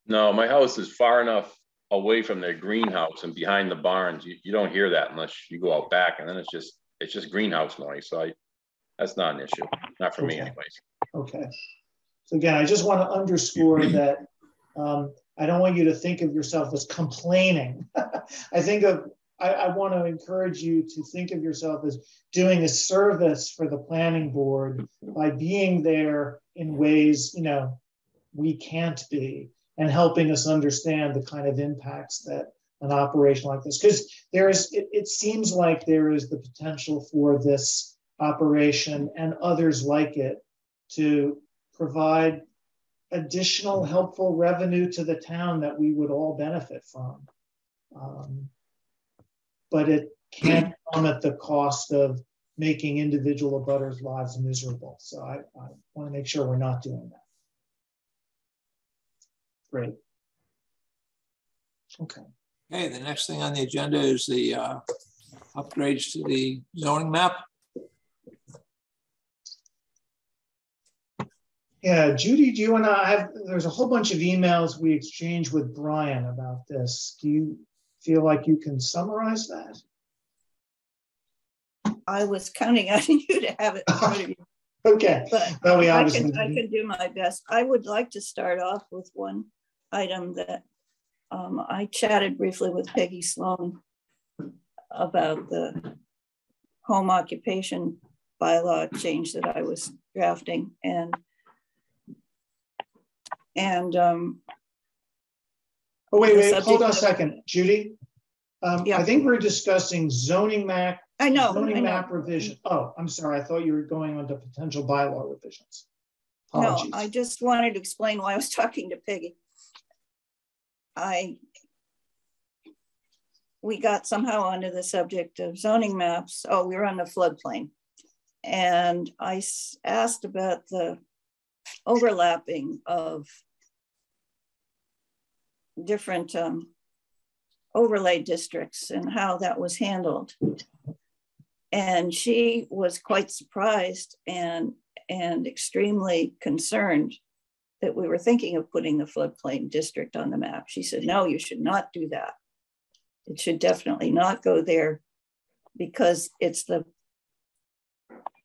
no, my house is far enough away from their greenhouse and behind the barns. You, you don't hear that unless you go out back, and then it's just it's just greenhouse noise. So I, that's not an issue, not for me, anyways. Okay. So again, I just want to underscore that um, I don't want you to think of yourself as complaining. I think of I, I want to encourage you to think of yourself as doing a service for the planning board by being there in ways you know we can't be and helping us understand the kind of impacts that an operation like this, because there is, it, it seems like there is the potential for this operation and others like it to provide additional helpful revenue to the town that we would all benefit from. Um, but it can't come at the cost of making individual abutters' lives miserable. So I, I want to make sure we're not doing that. Great. Okay. Okay, the next thing on the agenda is the uh, upgrades to the zoning map. Yeah, Judy, do you want to have, there's a whole bunch of emails we exchanged with Brian about this. Do you feel like you can summarize that? I was counting on you to have it in front of you, Okay, but well, we I obviously, can, I can do my best. I would like to start off with one item that um, I chatted briefly with Peggy Sloan about the home occupation bylaw change that I was drafting and and um, oh, wait, wait, hold on a second, Judy. Um, Yeah. I think we're discussing zoning map, I know, I zoning know. map revision. Oh, I'm sorry, I thought you were going on to potential bylaw revisions. No, I just wanted to explain why I was talking to Peggy. I, we got somehow onto the subject of zoning maps. Oh, we were on the floodplain. And I asked about the overlapping of different um, overlay districts and how that was handled. And she was quite surprised and and extremely concerned that we were thinking of putting the floodplain district on the map. She said, no, you should not do that. It should definitely not go there because it's the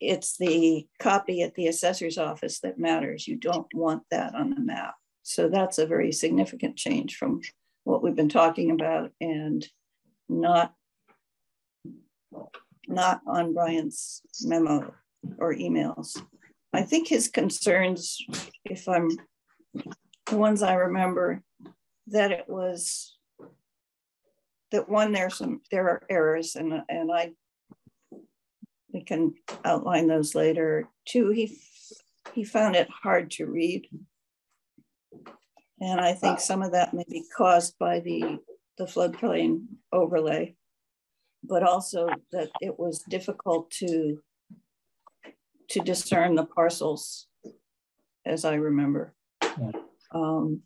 it's the copy at the assessor's office that matters. You don't want that on the map. So that's a very significant change from what we've been talking about and not not on Brian's memo or emails. I think his concerns, if I'm the ones I remember, that it was that one, there's some there are errors and and I we can outline those later. Two, he he found it hard to read. And I think some of that may be caused by the the floodplain overlay, but also that it was difficult to to discern the parcels, as I remember. Yeah. Um,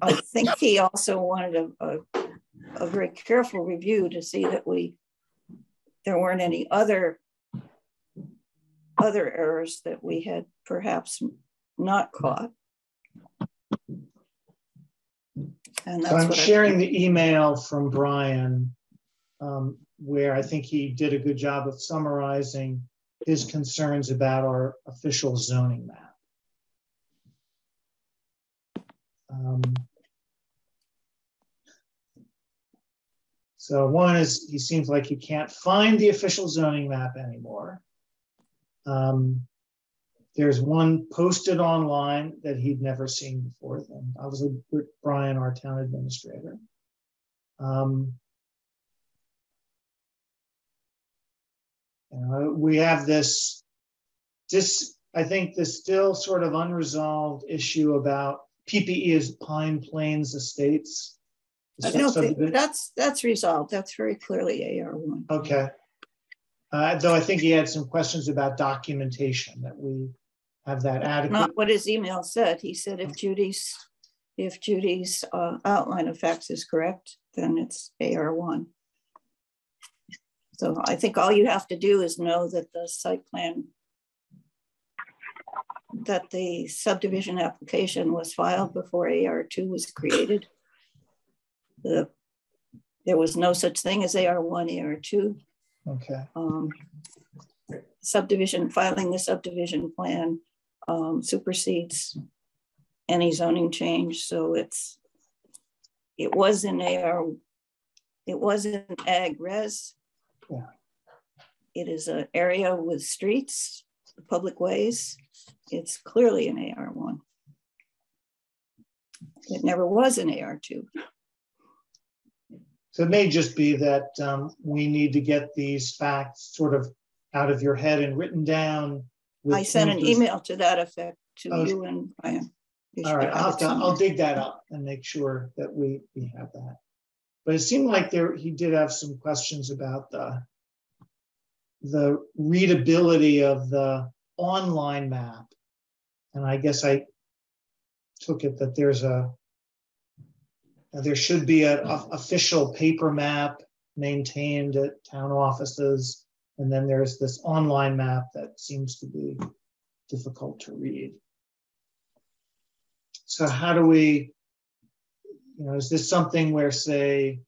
I think he also wanted a, a, a very careful review to see that we, there weren't any other, other errors that we had perhaps not caught. And So I'm what I- sharing the email from Brian, um, where I think he did a good job of summarizing his concerns about our official zoning map. Um, So one is, he seems like he can't find the official zoning map anymore. Um, There's one posted online that he'd never seen before. Then I was with Brian, our town administrator. Um, uh, we have this, this, I think this still sort of unresolved issue about PPE is Pine Plains Estates. I don't think, that's, that's resolved. That's very clearly AR one. Okay. Uh, though I think he had some questions about documentation that we have that adequate. Not what his email said. He said if Judy's, if Judy's uh, outline of facts is correct, then it's AR one. So I think all you have to do is know that the site plan, that the subdivision application was filed before AR two was created. The, there was no such thing as AR one, AR two. Okay, um, subdivision, filing the subdivision plan um, supersedes any zoning change, so it's, it was in AR, it was in ag res. Yeah. It is an area with streets, public ways. It's clearly an AR one. it never was an AR2. So it may just be that um, we need to get these facts sort of out of your head and written down. I sent an email to that effect to Oh. you and Brian. You All right, I'll, to- I'll dig that up and make sure that we, we have that. But it seemed like there, he did have some questions about the, the readability of the online map. And I guess I took it that there's a, there should be a, a official paper map maintained at town offices. And then there's this online map that seems to be difficult to read. So how do we, you know, is this something where, say,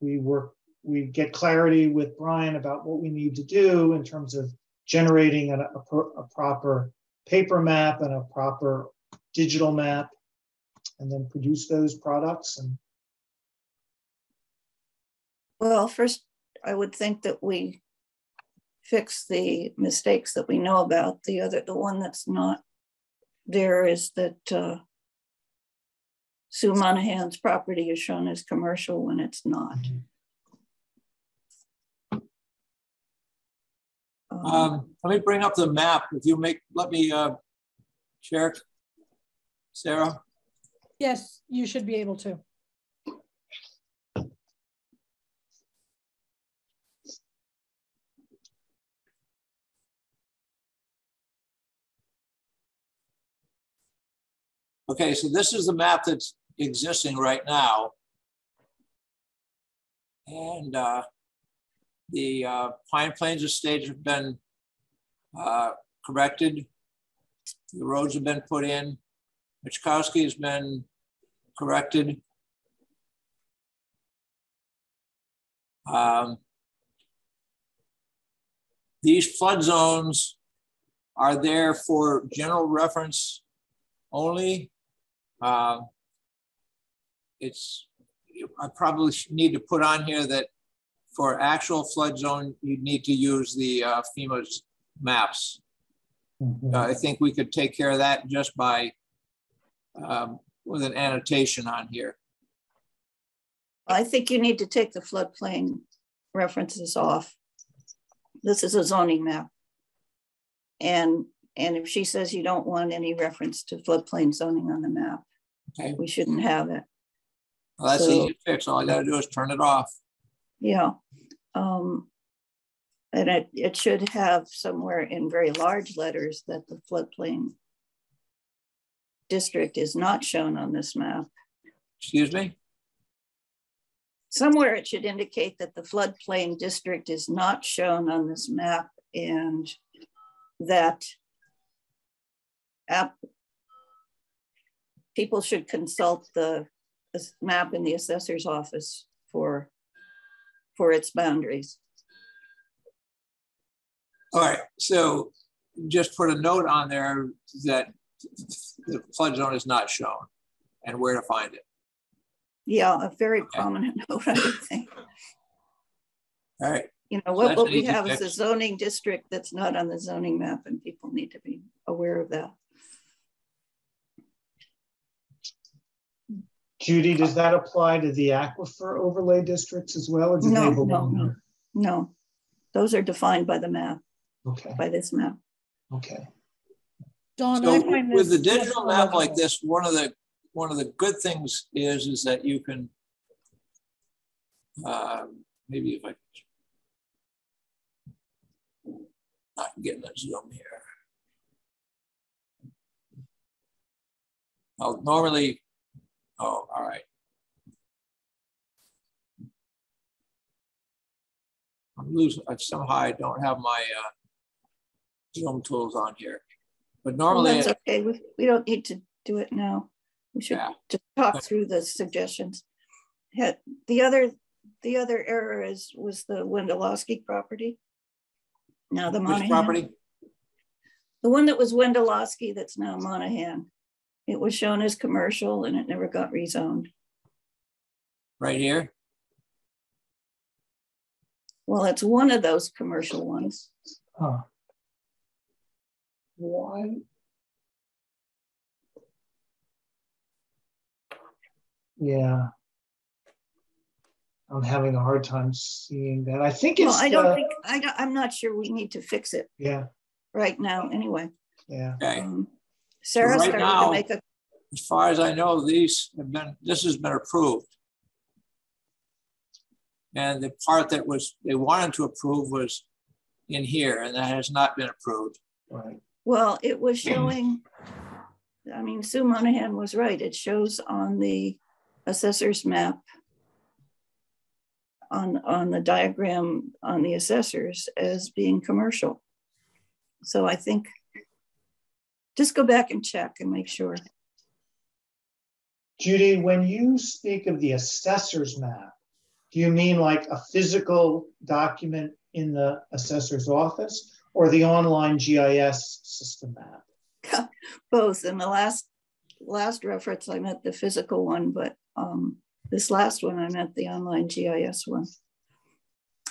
we work, we get clarity with Brian about what we need to do in terms of generating a, a, a proper paper map and a proper digital map, and then produce those products and Well, first, I would think that we fix the mistakes that we know about. The other, the one that's not there is that uh, Sue Monahan's property is shown as commercial when it's not. Um, Um, let me bring up the map. If you make, let me, uh, share. Sarah, Yes, you should be able to. Okay, so this is the map that's existing right now. And, uh, the, uh, Pine Plains Estates have been, uh, corrected. The roads have been put in. Michkowski has been corrected. Um, These flood zones are there for general reference only. Um, It's, I probably need to put on here that for actual flood zone, you need to use the uh, FEMA's maps. Uh, I think we could take care of that just by um, with an annotation on here. I think you need to take the floodplain references off. This is a zoning map. And, and if she says you don't want any reference to floodplain zoning on the map, Okay, we shouldn't have it. well, that's So- easy to fix. All I gotta do is turn it off. Yeah. Um, and it, it should have somewhere in very large letters that the floodplain district is not shown on this map. Excuse me? Somewhere it should indicate that the floodplain district is not shown on this map and that app people should consult the map in the assessor's office for for its boundaries. All right, so just put a note on there that the flood zone is not shown and where to find it. Yeah, a very prominent note, I would think. All right, You know, what, that's what we have is a zoning district that's not on the zoning map and people need to be aware of that. Judy, does that apply to the aquifer overlay districts as well? or just No, no, no. No, those are defined by the map, Okay, by this map. okay. Don, I so find with the digital just map like this, one of the, one of the good things is, is that you can uh, maybe if I not getting a zoom here. Oh, normally, oh, all right. I'm losing, somehow I don't have my uh, zoom tools on here. But Well, normally, that's okay. We, we don't need to do it now. We should Yeah. just talk through the suggestions. Had, the other, the other error is, was the Wendelowski property. Now the which Monahan. property? The one that was Wendelowski that's now Monahan. It was shown as commercial and it never got rezoned. Right here? Well, it's one of those commercial ones. Huh. Why? Yeah. I'm having a hard time seeing that. I think it's. Well, I don't the- think, I don't, I'm not sure we need to fix it Yeah, right now anyway. yeah. Okay, Um, Sarah right started now- to make a, as far as I know, these have been, this has been approved. And the part that was, they wanted to approve was in here, and that has not been approved. Right. well, it was showing, I mean, Sue Monahan was right. It shows on the assessor's map on, on the diagram on the assessors as being commercial. So I think just go back and check and make sure. Judy, when you speak of the assessor's map, do you mean like a physical document in the assessor's office or the online GIS system map? both. In the last last reference, I meant the physical one, but um, this last one, I meant the online GIS one.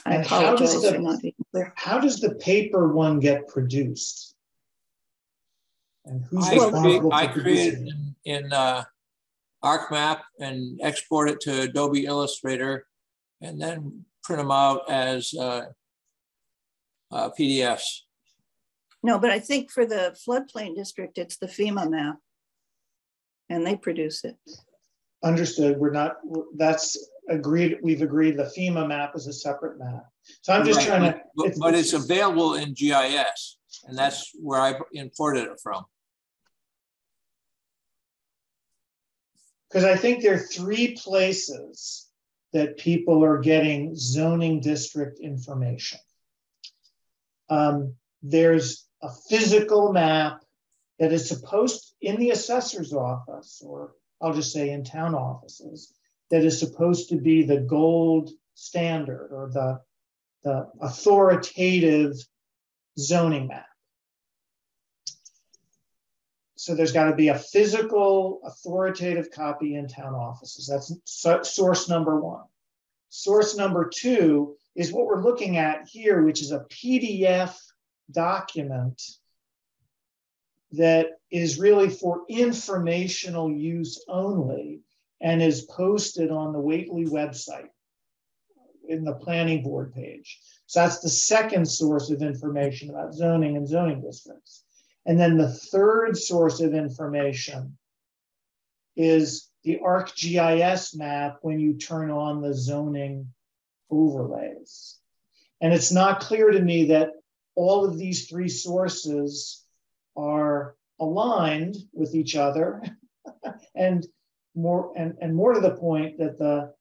I And apologize the- for not being clear. How does the paper one get produced? And who's I, crea- responsible I for created it? in, in uh, ArcMap and export it to Adobe Illustrator and then print them out as uh, uh, PDFs. No, but I think for the floodplain district, it's the FEMA map. And they produce it. Understood, we're not, that's agreed, we've agreed the FEMA map is a separate map. So I'm just Right, trying to. But, but it's available in GIS, and that's where I imported it from. Because I think there are three places that people are getting zoning district information. Um, there's a physical map that is supposed in the assessor's office, or I'll just say in town offices, that is supposed to be the gold standard or the, the authoritative zoning map. So there's got to be a physical authoritative copy in town offices. That's so- source number one. Source number two is what we're looking at here, which is a PDF document that is really for informational use only and is posted on the Whately website in the planning board page. So that's the second source of information about zoning and zoning districts. And then the third source of information is the ArcGIS map when you turn on the zoning overlays. And it's not clear to me that all of these three sources are aligned with each other. and more and, and more to the point that the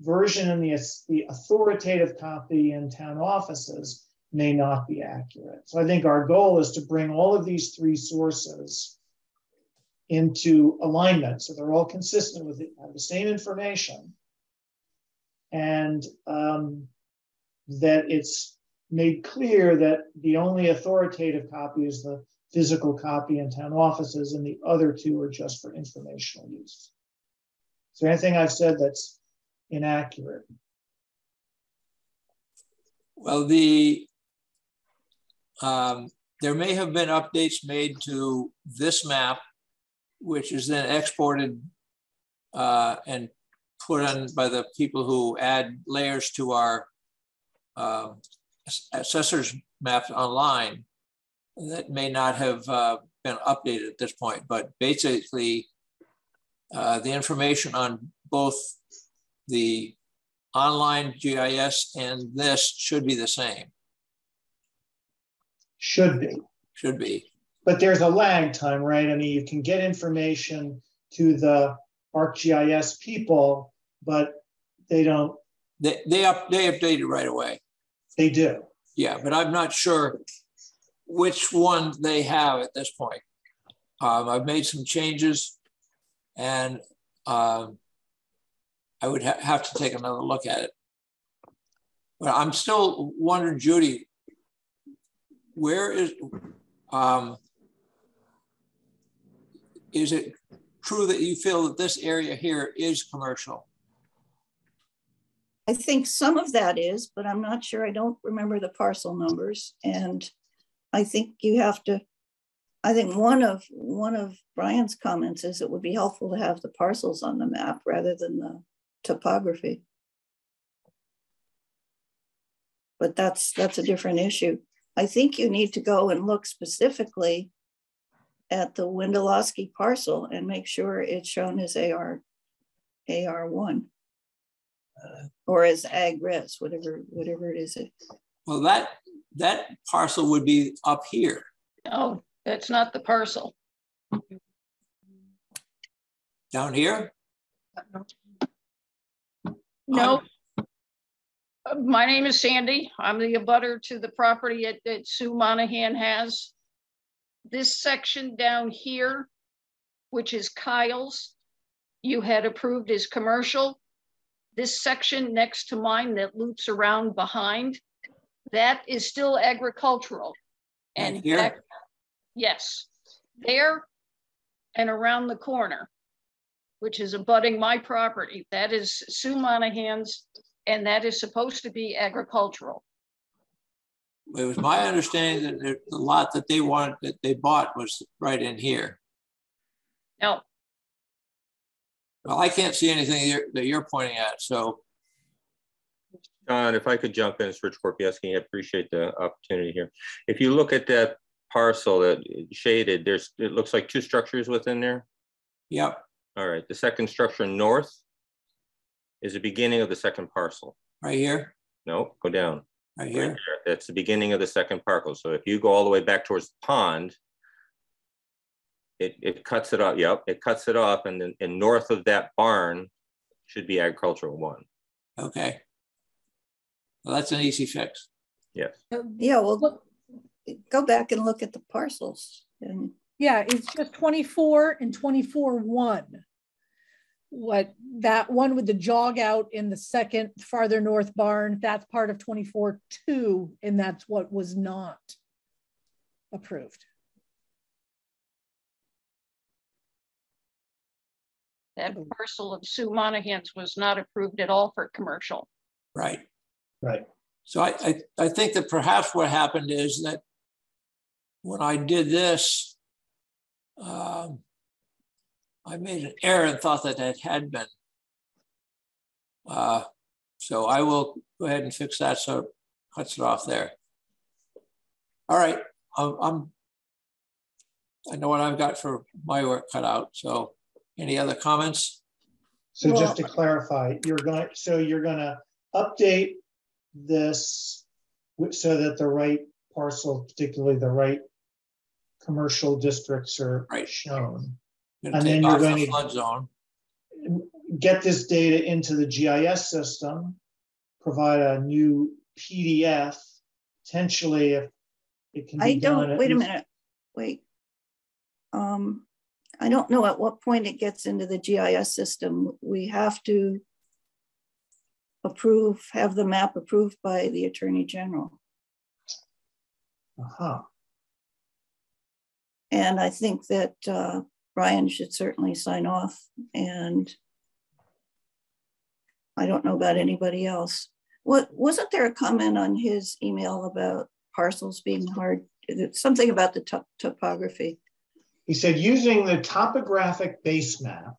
version in the, the authoritative copy in town offices may not be accurate. So I think our goal is to bring all of these three sources into alignment so they're all consistent with it, have the same information, and um, that it's made clear that the only authoritative copy is the physical copy in town offices, and the other two are just for informational use. There anything I've said that's inaccurate? Well, the, um, there may have been updates made to this map, which is then exported uh, and put on by the people who add layers to our uh, assessors maps online that may not have uh, been updated at this point, but basically uh, the information on both the online GIS and this should be the same, Should be. should be. But there's a lag time, right? I mean, you can get information to the ArcGIS people, but they don't, They, they up, they update it right away. they do. Yeah, but I'm not sure which one they have at this point. Um, I've made some changes and um, I would ha have to take another look at it. But I'm still wondering, Judy, where is, um, is it true that you feel that this area here is commercial? I think some of that is, but I'm not sure. I don't remember the parcel numbers. And I think you have to, I think one of one of Brian's comments is it would be helpful to have the parcels on the map rather than the topography. But that's that's a different issue. I think you need to go and look specifically at the Wendelowski parcel and make sure it's shown as AR AR1 uh, or as ag res, whatever whatever it is. Well, that that parcel would be up here. No, that's not the parcel. Down here? Uh-huh. No. My name is Sandy. I'm the abutter to the property that, that Sue Monahan has. This section down here, which is Kyle's, you had approved as commercial. This section next to mine that loops around behind, that is still agricultural. And Right here? yes, there and around the corner, which is abutting my property, that is Sue Monahan's, and that is supposed to be agricultural. It was my understanding that the- the lot that they wanted, that they bought was right in here. No. Well, I can't see anything you're- that you're pointing at, so, John, if I could jump in, it's Rich Korpieski, I appreciate the opportunity here. If you look at that parcel that shaded, there's, it looks like two structures within there. yep, All right, the second structure north is the beginning of the second parcel. right here, No, go down. right Right here. there. That's the beginning of the second parcel. So if you go all the way back towards the pond, it, it cuts it off, yep, it cuts it off and then, and north of that barn should be agricultural one, Okay. Well, that's an easy fix. yes. Oh, yeah, well, Look- go back and look at the parcels and Yeah, it's just 24 and 24 1. What that one with the jog out in the second farther north barn, that's part of 24 2, and that's what was not approved. that parcel of Sue Monahan's was not approved at all for commercial. Right. Right. So I, I, I think that perhaps what happened is that when I did this, um, I made an error and thought that it had been. Uh, so I will go ahead and fix that so it cuts it off there. All right, I'm, I'm I know what I've got for my work cut out. So any other comments? So just to clarify, you're going, so you're gonna update this so that the right parcel, particularly the right commercial districts are Right. shown. Gonna And then you're off the going to- flood zone. Get this data into the GIS system, provide a new PDF, potentially if it can I be done. don't, at wait a minute, wait. Um, I don't know at what point it gets into the GIS system. We have to approve, have the map approved by the Attorney General. Uh-huh. And I think that uh, Brian should certainly sign off and I don't know about anybody else. What, wasn't there a comment on his email about parcels being hard? Something about the top- topography. He said, using the topographic base map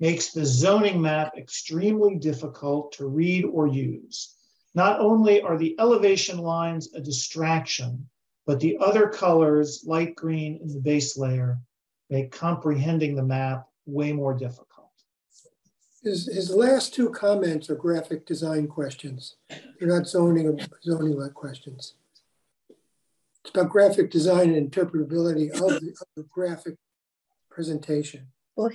makes the zoning map extremely difficult to read or use. Not only are the elevation lines a distraction, but the other colors, light green in the base layer, make comprehending the map way more difficult. His, his last two comments are graphic design questions. They're not zoning or zoning like questions. It's about graphic design and interpretability of the, of the graphic presentation. Well,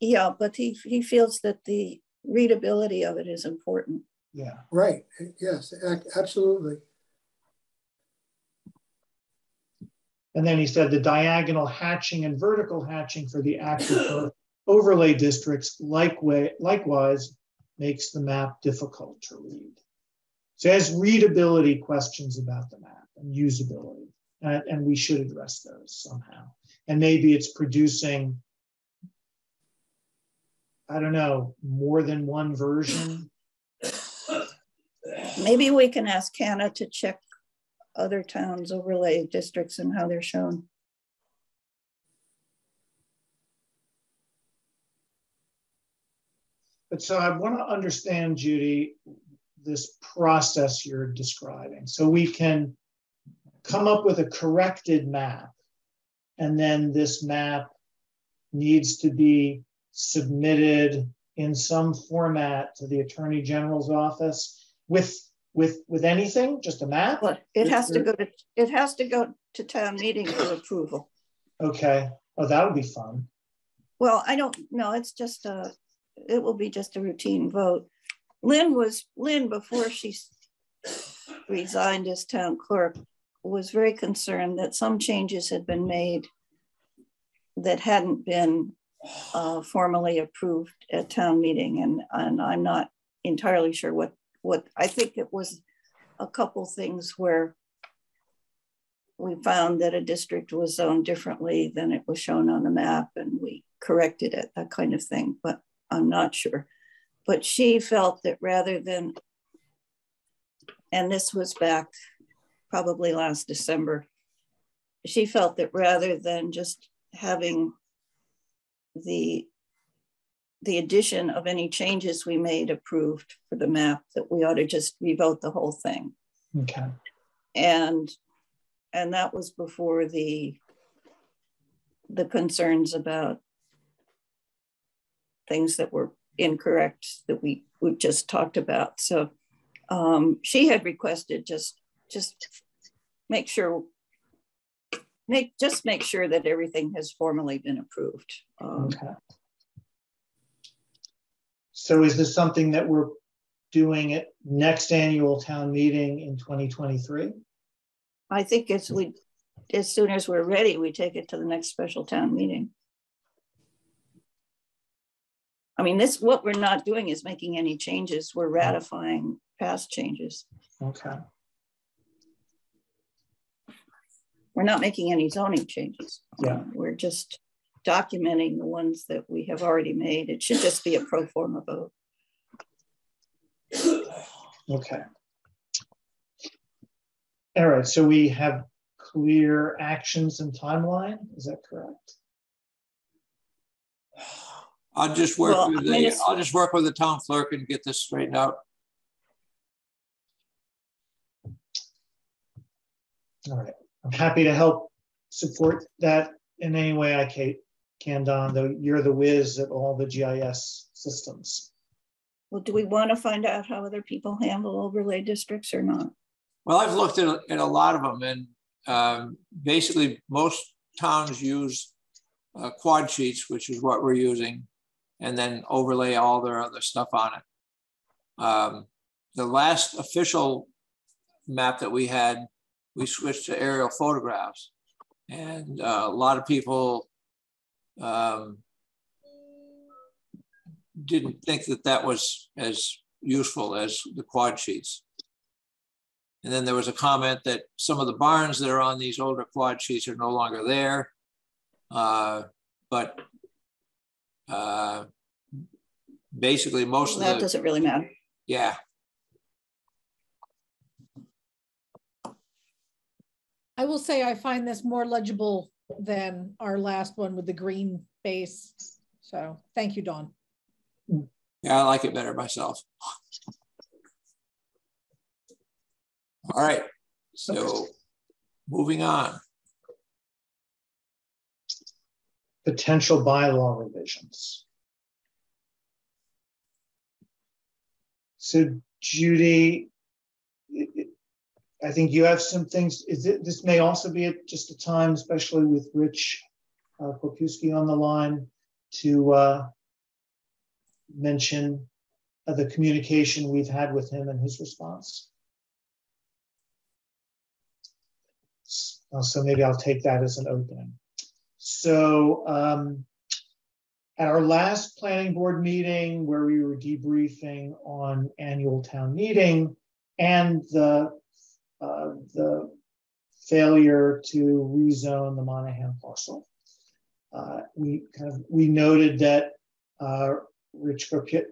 yeah, but he, he feels that the readability of it is important. Yeah. Right, yes, absolutely. And then he said the diagonal hatching and vertical hatching for the active overlay districts likewise, likewise makes the map difficult to read. So has readability questions about the map and usability, and, and we should address those somehow. And maybe it's producing, I don't know, more than one version. Maybe we can ask Hannah to check other towns overlay districts and how they're shown. But so I want to understand, Judy, this process you're describing. So we can come up with a corrected map, and then this map needs to be submitted in some format to the Attorney General's office with with with anything, just a map. But it has to go to it has to go to town meeting for approval. Okay. Oh, that would be fun. Well, I don't know. It's just a, it will be just a routine vote. Lynn was, Lynn, before she resigned as town clerk, was very concerned that some changes had been made that hadn't been uh, formally approved at town meeting. And, and I'm not entirely sure what, what, I think it was a couple things where we found that a district was zoned differently than it was shown on the map and we corrected it, that kind of thing, but I'm not sure. But she felt that rather than, and this was back probably last December, she felt that rather than just having the the addition of any changes we made approved for the map that we ought to just revote the whole thing. Okay. And and that was before the the concerns about things that were incorrect that we we just talked about. So um, she had requested just just make sure make just make sure that everything has formally been approved. Um, okay. So is this something that we're doing at next annual town meeting in 2023? I think as we, as soon as we're ready, we take it to the next special town meeting. I mean, this, what we're not doing is making any changes. We're ratifying past changes. Okay. We're not making any zoning changes. Yeah. We're just documenting the ones that we have already made. It should just be a pro forma vote. Okay. All right, so we have clear actions and timeline, is that correct? I'll just work Well, with I mean, the, it's- I'll just work with the town clerk and get this straightened out. All right, I'm happy to help support that in any way I can, Don, though you're the whiz at all the GIS systems. Well, do we want to find out how other people handle overlay districts or not? Well, I've looked at, at a lot of them and um, basically most towns use uh, quad sheets, which is what we're using, and then overlay all their other stuff on it. Um, the last official map that we had, we switched to aerial photographs. And uh, a lot of people um, didn't think that that was as useful as the quad sheets. And then there was a comment that some of the barns that are on these older quad sheets are no longer there. Uh, but uh, basically most That of the, doesn't really matter. yeah. I will say I find this more legible than our last one with the green base. So thank you, Don. Yeah, I like it better myself. All right, so moving on. Potential bylaw revisions. So Judy, I- think you have some things, is it, this may also be at just a time, especially with Rich uh, Kopusky on the line, to uh, mention uh, the communication we've had with him and his response. Uh, So maybe I'll take that as an opening. So um, at our last planning board meeting where we were debriefing on annual town meeting and the uh, the failure to rezone the Monahan parcel. Uh, we kind of we noted that uh, Rich Kopit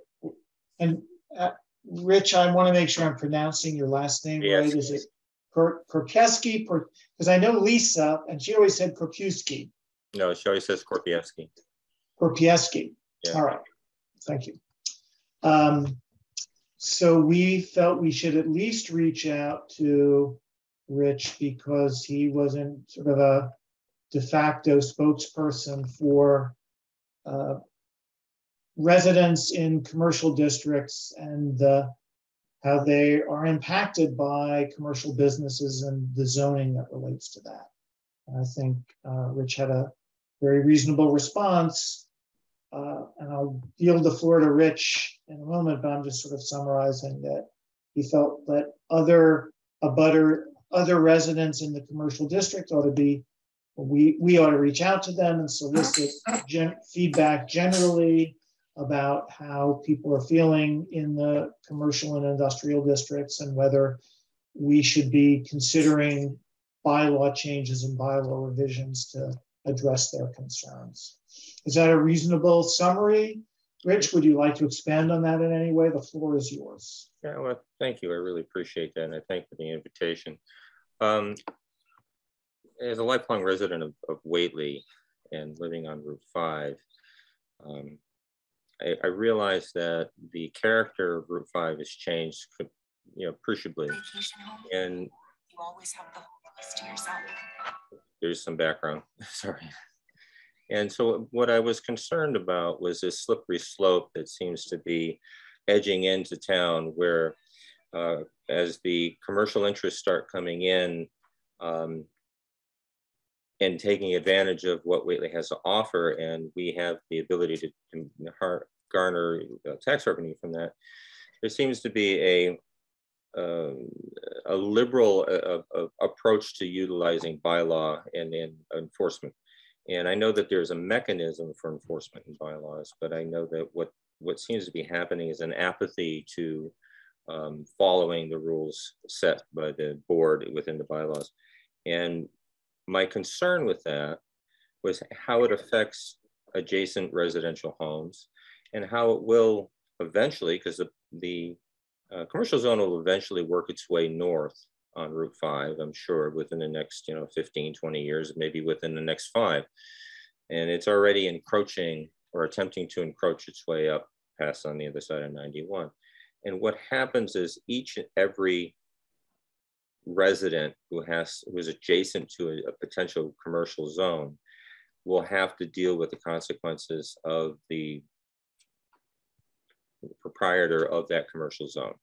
and uh, Rich, I want to make sure I'm pronouncing your last name right. Is it Korkeski? Because I know Lisa, and she always said Korkuski. No, she always says Korpiewski. Korpieski. Yeah. All right, thank you. Um, so we felt we should at least reach out to Rich because he wasn't sort of a de facto spokesperson for uh, residents in commercial districts and uh, how they are impacted by commercial businesses and the zoning that relates to that. And I think uh, Rich had a very reasonable response. Uh, and I'll yield the floor to Rich in a moment, but I'm just sort of summarizing that he felt that other butter, other residents in the commercial district ought to be, we, we ought to reach out to them and solicit gen feedback generally about how people are feeling in the commercial and industrial districts and whether we should be considering bylaw changes and bylaw revisions to address their concerns. Is that a reasonable summary? Rich, would you like to expand on that in any way? The floor is yours. Yeah, well, thank you. I really appreciate that. And I thank for the invitation. Um, as a lifelong resident of, of Whately and living on Route 5, um, I, I realized that the character of Route 5 has changed you know, appreciably. And the to yourself. There's some background, sorry. And so what I was concerned about was this slippery slope that seems to be edging into town where uh, as the commercial interests start coming in um, and taking advantage of what Whately has to offer, and we have the ability to, to garner uh, tax revenue from that, there seems to be a um, a liberal uh, uh, approach to utilizing bylaw and, and enforcement. And I know that there's a mechanism for enforcement in bylaws, but I know that what, what seems to be happening is an apathy to um, following the rules set by the board within the bylaws. And my concern with that was how it affects adjacent residential homes and how it will eventually, because the, the uh, commercial zone will eventually work its way north on Route 5, I'm sure, within the next, you know, 15, 20 years, maybe within the next five. And it's already encroaching or attempting to encroach its way up past on the other side of 91. And what happens is each and every resident who has who is adjacent to a, a potential commercial zone will have to deal with the consequences of the proprietor of that commercial zone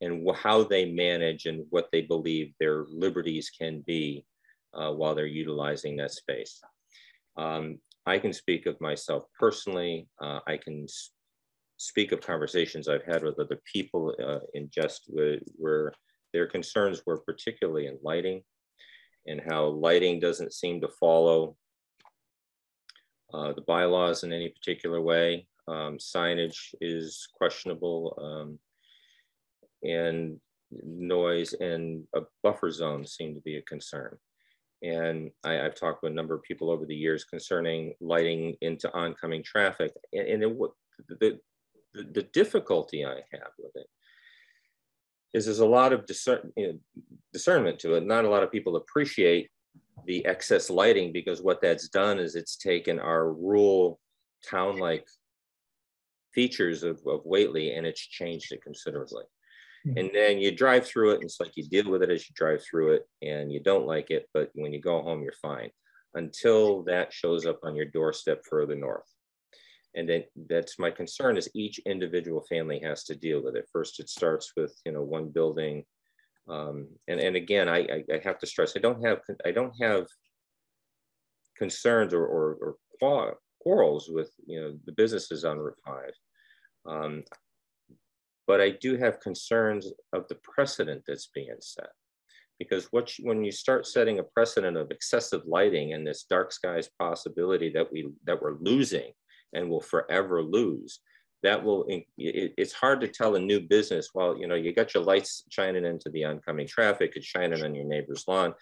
and how they manage and what they believe their liberties can be uh, while they're utilizing that space. Um, I can speak of myself personally. Uh, I can speak of conversations I've had with other people uh, in just where, where their concerns were particularly in lighting and how lighting doesn't seem to follow uh, the bylaws in any particular way. Um, signage is questionable um, and noise and a buffer zone seem to be a concern. And I, have talked with a number of people over the years concerning lighting into oncoming traffic. And, and it, the, the, the, difficulty I have with it is there's a lot of discern, you know, discernment to it. Not a lot of people appreciate the excess lighting because what that's done is it's taken our rural town-like features of, of Whately and it's changed it considerably. Mm-hmm. And then you drive through it and it's like you deal with it as you drive through it and you don't like it, but when you go home, you're fine until that shows up on your doorstep further north. And then that's my concern is each individual family has to deal with it. First, it starts with, you know, one building. Um, and, and again, I, I have to stress, I don't have, I don't have concerns or, or, or quarrels with, you know, the businesses on Route 5. Um, but I do have concerns of the precedent that's being set. Because what you, when you start setting a precedent of excessive lighting and this dark skies possibility that we that we're losing and will forever lose, that will it, it's hard to tell a new business. Well, you know, you got your lights shining into the oncoming traffic, it's shining on your neighbor's lawn,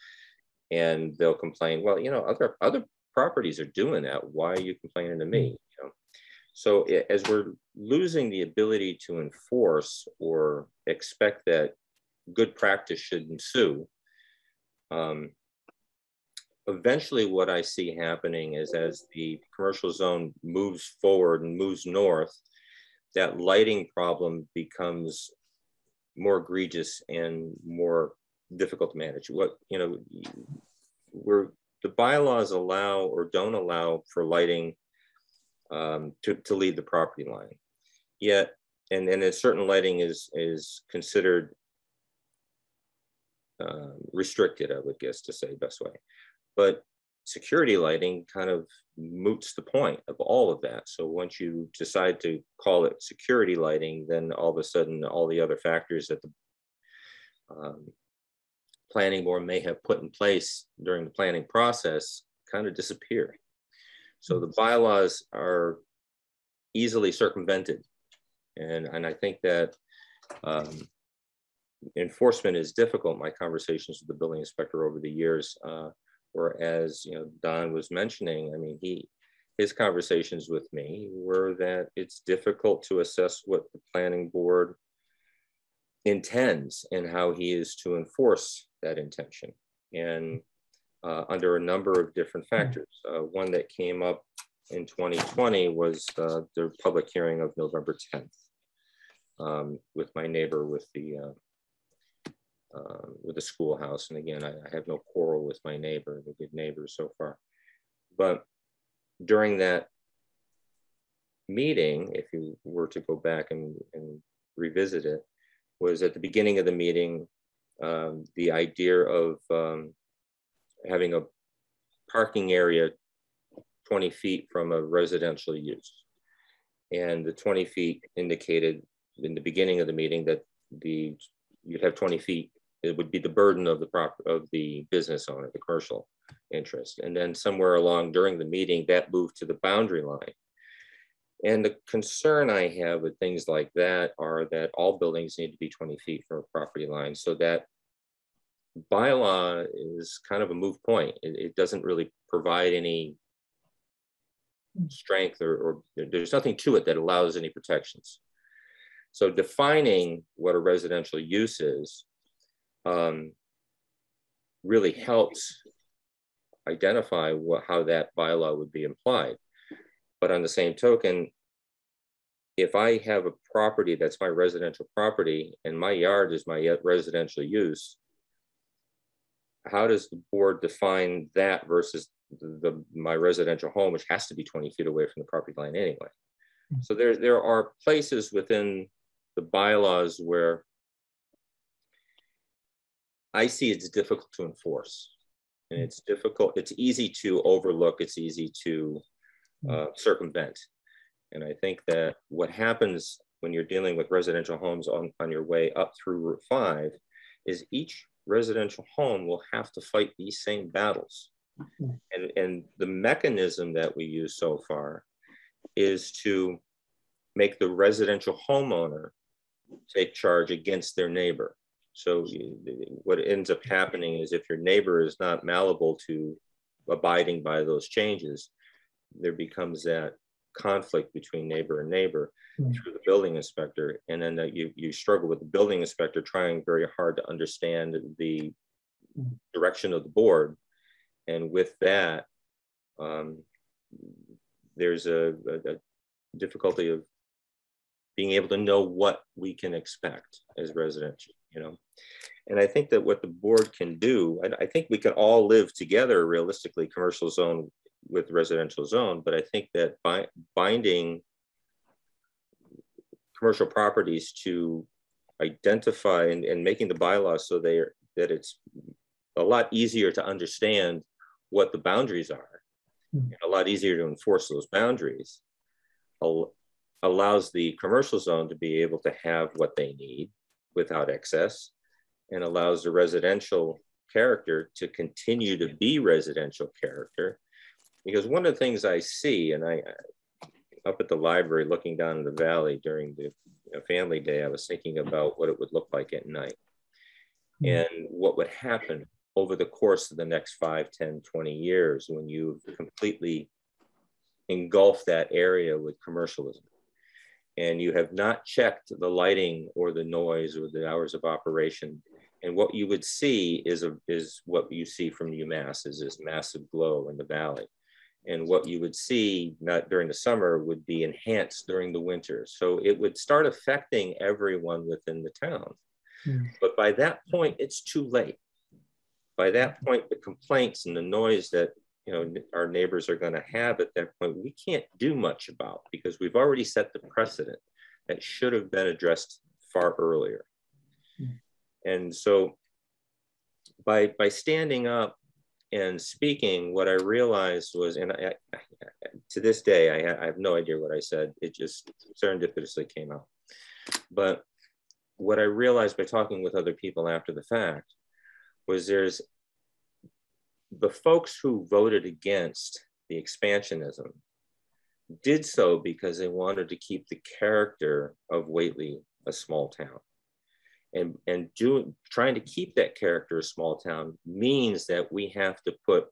and they'll complain. Well, you know, other other properties are doing that. Why are you complaining to me? You know? So as we're losing the ability to enforce or expect that good practice should ensue, um, eventually what I see happening is as the commercial zone moves forward and moves north, that lighting problem becomes more egregious and more difficult to manage. What, you know, where the bylaws allow or don't allow for lighting um, to, to lead the property line. Yet, and, and a certain lighting is, is considered uh, restricted, I would guess to say best way. But security lighting kind of moots the point of all of that. So once you decide to call it security lighting, then all of a sudden all the other factors that the um, planning board may have put in place during the planning process kind of disappear. So the bylaws are easily circumvented. And, and I think that um, enforcement is difficult. My conversations with the building inspector over the years uh, Whereas, you know, Don was mentioning, I mean, he, his conversations with me were that it's difficult to assess what the planning board intends and how he is to enforce that intention. And uh, under a number of different factors. Uh, one that came up in 2020 was uh, the public hearing of November 10th um, with my neighbor with the uh, um, with the schoolhouse. And again, I, I, have no quarrel with my neighbor, the good neighbors so far. But during that meeting, if you were to go back and, and revisit it, was at the beginning of the meeting, um, the idea of um, having a parking area 20 feet from a residential use. And the 20 feet indicated in the beginning of the meeting that the you'd have 20 feet it would be the burden of the prop of the business owner, the commercial interest. And then somewhere along during the meeting, that moved to the boundary line. And the concern I have with things like that are that all buildings need to be 20 feet from a property line. So that bylaw is kind of a move point. It, it doesn't really provide any strength or, or there's nothing to it that allows any protections. So defining what a residential use is um, really helps identify what, how that bylaw would be implied. But on the same token, if I have a property that's my residential property and my yard is my residential use, how does the board define that versus the, my residential home, which has to be 20 feet away from the property line anyway? Hmm. So there, there are places within the bylaws where I see it's difficult to enforce. And hmm. it's difficult, it's easy to overlook, it's easy to hmm. uh, circumvent. And I think that what happens when you're dealing with residential homes on, on your way up through Route 5 is each residential home will have to fight these same battles. Mm-hmm. And, and the mechanism that we use so far is to make the residential homeowner take charge against their neighbor. So what ends up happening is if your neighbor is not malleable to abiding by those changes, there becomes that conflict between neighbor and neighbor mm. through the building inspector. And then you, you struggle with the building inspector trying very hard to understand the mm. direction of the board. And with that, um, there's a, a, a difficulty of being able to know what we can expect as residents you know and i think that what the board can do I, I think we can all live together realistically commercial zone with residential zone but i think that by binding commercial properties to identify and, and making the bylaws so they are that it's a lot easier to understand what the boundaries are mm. a lot easier to enforce those boundaries allows the commercial zone to be able to have what they need without excess and allows the residential character to continue to be residential character. Because one of the things I see, and I, up at the library looking down in the valley during the family day, I was thinking about what it would look like at night mm-hmm. and what would happen over the course of the next 5, 10, 20 years when you've completely engulfed that area with commercialism and you have not checked the lighting or the noise or the hours of operation. And what you would see is, a, is what you see from UMass is this massive glow in the valley. And what you would see not during the summer would be enhanced during the winter. So it would start affecting everyone within the town. Hmm. But by that point, it's too late. By that point, the complaints and the noise that you know our neighbors are going to have at that point, we can't do much about because we've already set the precedent that should have been addressed far earlier. And so by by standing up and speaking, what I realized was, and I, I, to this day, I, I have no idea what I said. It just serendipitously came out. But what I realized by talking with other people after the fact was there's the folks who voted against the expansionism did so because they wanted to keep the character of Whately a small town. And, and doing, trying to keep that character a small town means that we have to put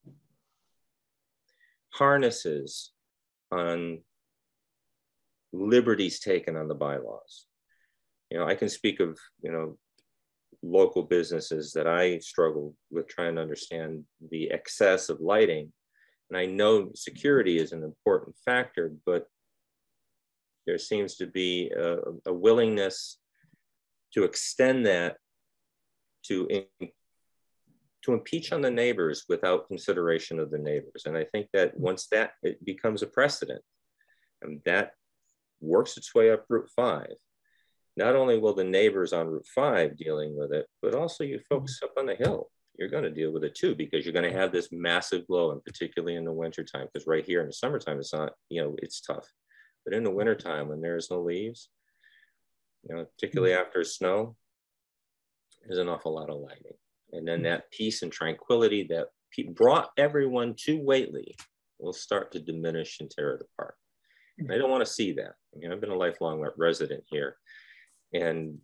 harnesses on liberties taken on the bylaws. You know, I can speak of, you know, local businesses that I struggle with trying to understand the excess of lighting. And I know security is an important factor, but there seems to be a, a willingness to extend that to, in, to impeach on the neighbors without consideration of the neighbors. And I think that once that it becomes a precedent, and that works its way up Route 5, not only will the neighbors on Route 5 dealing with it, but also you folks up on the hill, you're going to deal with it too, because you're going to have this massive glow, and particularly in the wintertime, because right here in the summertime, it's not, you know, it's tough. But in the wintertime, when there's no leaves, you know, particularly after snow, there's an awful lot of lighting. And then that peace and tranquility that brought everyone to Whately will start to diminish and tear it apart. And I don't want to see that. I mean, I've been a lifelong resident here and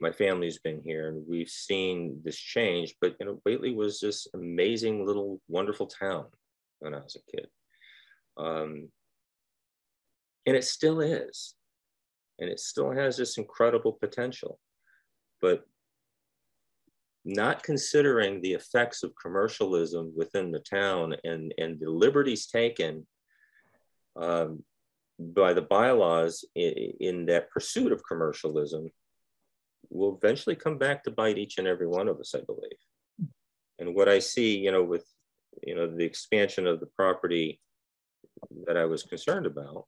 my family's been here and we've seen this change but you know Whately was this amazing little wonderful town when i was a kid um, and it still is and it still has this incredible potential but not considering the effects of commercialism within the town and, and the liberties taken um, by the bylaws in, in that pursuit of commercialism will eventually come back to bite each and every one of us, I believe. And what I see, you know, with you know the expansion of the property that I was concerned about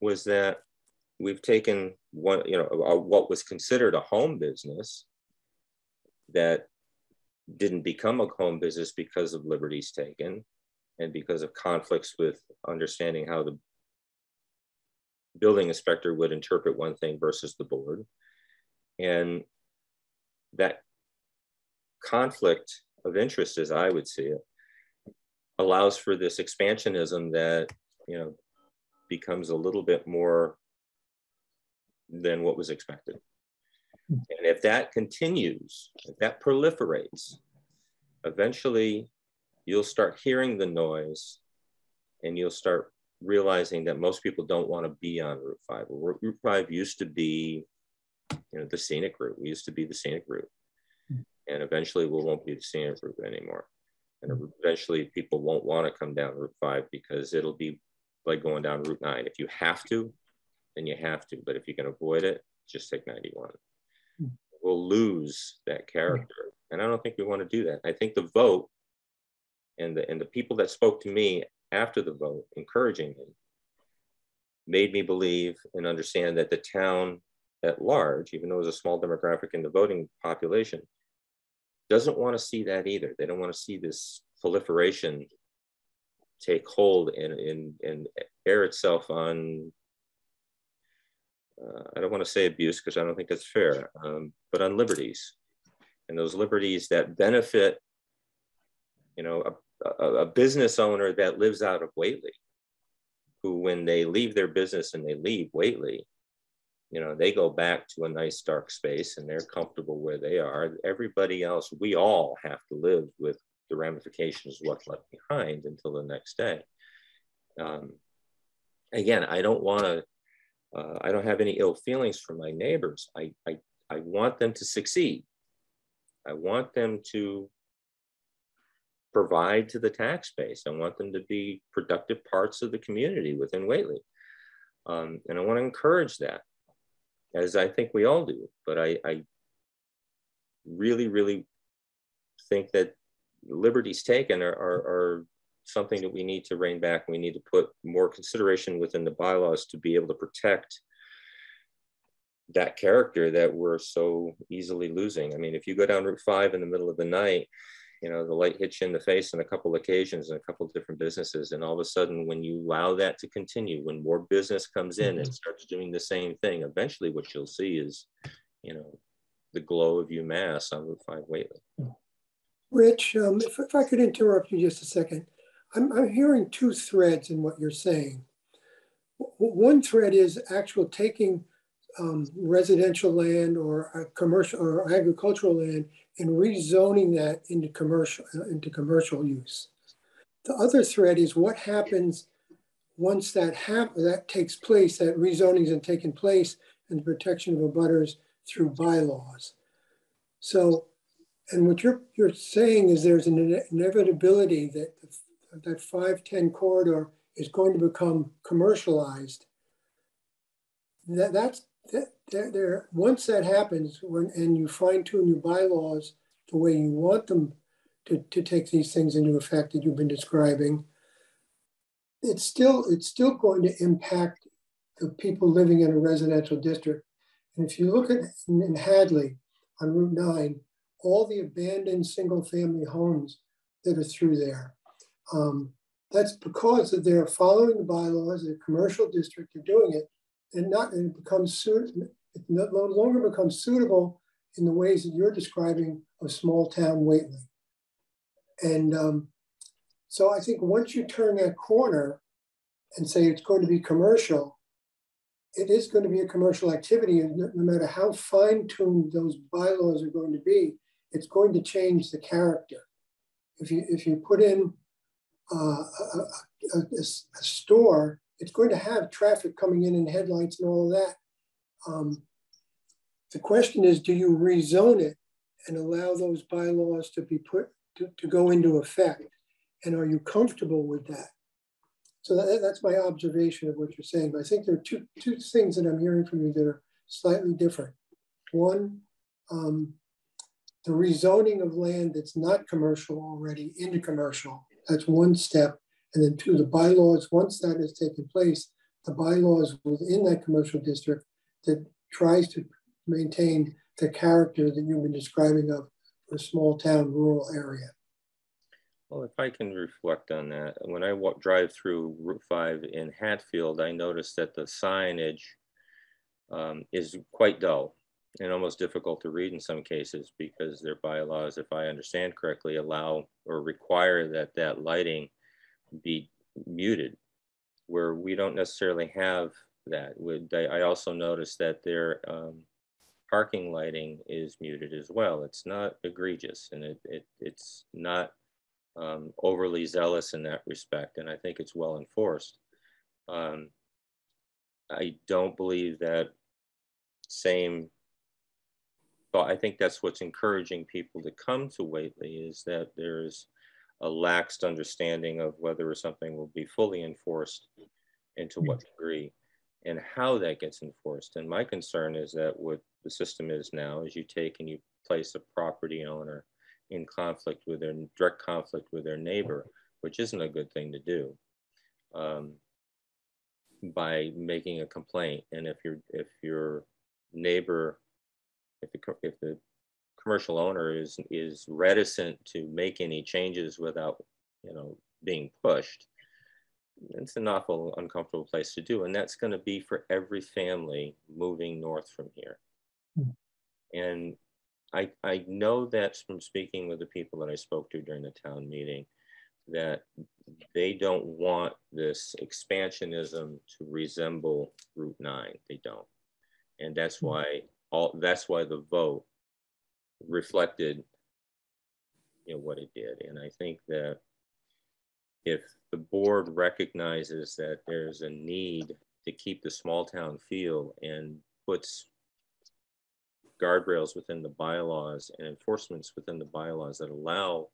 was that we've taken you know, what was considered a home business that didn't become a home business because of liberties taken and because of conflicts with understanding how the building inspector would interpret one thing versus the board. And that conflict of interest, as I would see it, allows for this expansionism that, you know, becomes a little bit more than what was expected. Hmm. And if that continues, if that proliferates, eventually you'll start hearing the noise and you'll start realizing that most people don't want to be on Route 5. Route 5 used to be, you know, the scenic route. We used to be the scenic route. Hmm. And eventually we won't be the scenic route anymore. And hmm. eventually people won't want to come down Route 5 because it'll be like going down Route 9. If you have to, then you have to. But if you can avoid it, just take 91. Hmm. We'll lose that character. Hmm. And I don't think we want to do that. I think the vote and the, and the people that spoke to me after the vote, encouraging me, made me believe and understand that the town at large, even though it was a small demographic in the voting population, doesn't want to see that either. They don't want to see this proliferation take hold and, and, and air itself on, uh, I don't want to say abuse because I don't think that's fair, um, but on liberties. And those liberties that benefit, you know, a a, a business owner that lives out of Whately, who when they leave their business and they leave Whately, you know, they go back to a nice dark space and they're comfortable where they are. Everybody else, we all have to live with the ramifications of what's left behind until the next day. Um, again, I don't want to, uh, I don't have any ill feelings for my neighbors. I, I, I want them to succeed. I want them to provide to the tax base. I want them to be productive parts of the community within Whately. Um, and I want to encourage that, as I think we all do. But I, I really, really think that liberties taken are, are, are, something that we need to rein back. We need to put more consideration within the bylaws to be able to protect that character that we're so easily losing. I mean, if you go down Route 5 in the middle of the night, you know, the light hits you in the face on a couple occasions in a couple different businesses. And all of a sudden, when you allow that to continue, when more business comes in and mm-hmm. starts doing the same thing, eventually what you'll see is, you know, the glow of UMass on Route 5 Whately. Rich, um, if, if I could interrupt you just a second. I'm, I'm hearing two threads in what you're saying. One thread is actual taking um, residential land or commercial or agricultural land and rezoning that into commercial uh, into commercial use. The other thread is what happens once that hap- that takes place, that rezoning is taken place, and the protection of abutters through bylaws. So, and what you're you're saying is there's an inevitability that that 510 corridor is going to become commercialized. That, that's that, there, once that happens when, and you fine tune your bylaws the way you want them to, to take these things into effect that you've been describing, it's still, it's still going to impact the people living in a residential district. And if you look at in, in Hadley on Route 9, all the abandoned single family homes that are through there, um, that's because that they're following the bylaws, the commercial district are doing it, and not and it becomes suit, it no longer becomes suitable in the ways that you're describing of small town Whately. And um, so I think once you turn that corner and say it's going to be commercial, it is going to be a commercial activity. And no, matter how fine tuned those bylaws are going to be, it's going to change the character. If you, if you put in uh, a, a, a, store it's going to have traffic coming in and headlights and all of that. Um, the question is, do you rezone it and allow those bylaws to be put to, to go into effect? And are you comfortable with that? So that, that's my observation of what you're saying. But I think there are two, two things that I'm hearing from you that are slightly different. One, um, the rezoning of land that's not commercial already into commercial. That's one step. And then two, the bylaws, once that has taken place, the bylaws within that commercial district that tries to maintain the character that you've been describing of a small town rural area. Well, if I can reflect on that, when I walk, drive through Route 5 in Hatfield, I noticed that the signage um, is quite dull and almost difficult to read in some cases because their bylaws, if I understand correctly, allow or require that that lighting be muted where we don't necessarily have that. I also noticed that their um, parking lighting is muted as well. It's not egregious and it, it it's not um, overly zealous in that respect. And I think it's well enforced. Um, I don't believe that same thought. I think that's what's encouraging people to come to Whately is that there's a laxed understanding of whether something will be fully enforced and to what degree and how that gets enforced. And my concern is that what the system is now is you take and you place a property owner in conflict with their direct conflict with their neighbor, which isn't a good thing to do. Um, by making a complaint, and if your if your neighbor, if the if the commercial owner is is reticent to make any changes without you know being pushed it's an awful uncomfortable place to do and that's going to be for every family moving north from here mm. and I, I know that from speaking with the people that I spoke to during the town meeting that they don't want this expansionism to resemble Route 9. They don't. And that's hmm. why all that's why the vote reflected you know, what it did. And I think that if the board recognizes that there's a need to keep the small town feel and puts guardrails within the bylaws and enforcements within the bylaws that allow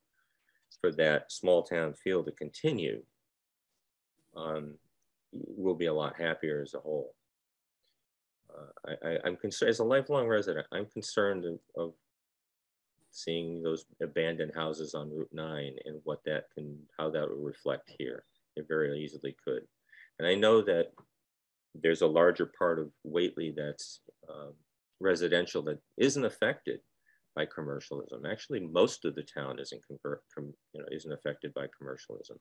for that small town feel to continue, um, we'll be a lot happier as a whole. I, am concerned, as a lifelong resident, I'm concerned of, of, seeing those abandoned houses on Route 9 and what that can, how that will reflect here. It very easily could. And I know that there's a larger part of Whately that's um, residential that isn't affected by commercialism. Actually, most of the town isn't convert, com, you know, isn't affected by commercialism.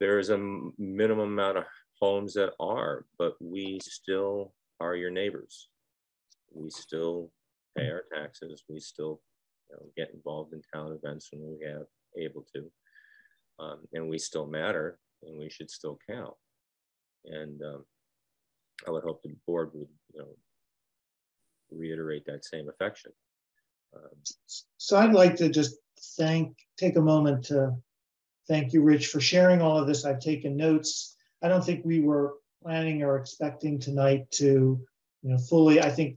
There is a minimum amount of homes that are, but we still are your neighbors. We still pay our taxes. We still you know, get involved in town events when we have able to, um, and we still matter, and we should still count. And um, I would hope the board would, you know, reiterate that same affection. Um, so I'd like to just thank, take a moment to thank you, Rich, for sharing all of this. I've taken notes. I don't think we were planning or expecting tonight to, you know, fully, I think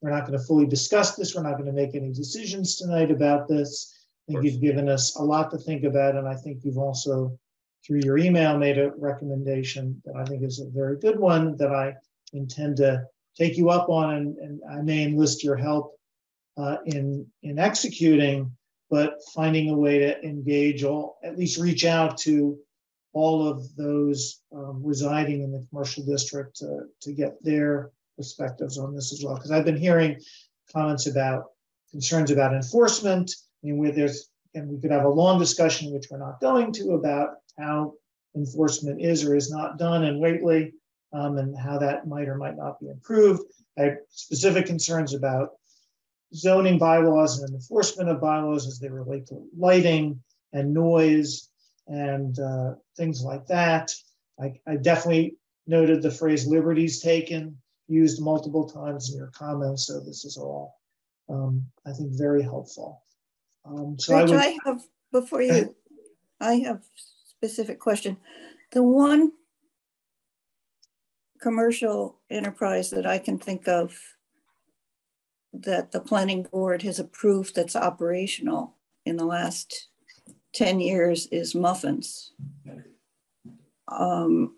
we're not going to fully discuss this. We're not going to make any decisions tonight about this. I think you've given us a lot to think about. And I think you've also, through your email, made a recommendation that I think is a very good one that I intend to take you up on. And, and I may enlist your help uh, in, in executing, but finding a way to engage all, at least reach out to all of those um, residing in the commercial district to, get their perspectives on this as well. Because I've been hearing comments about concerns about enforcement. I mean, where there's, and we could have a long discussion, which we're not going to, about how enforcement is or is not done in Whately um, and how that might or might not be improved. I have specific concerns about zoning bylaws and enforcement of bylaws as they relate to lighting and noise and uh, things like that. I, I, definitely noted the phrase liberties taken used multiple times in your comments. So this is all, um, I think, very helpful. Um, so Rich, I, would, I have, before you, I have specific question. The one commercial enterprise that I can think of that the planning board has approved that's operational in the last 10 years is muffins. Um,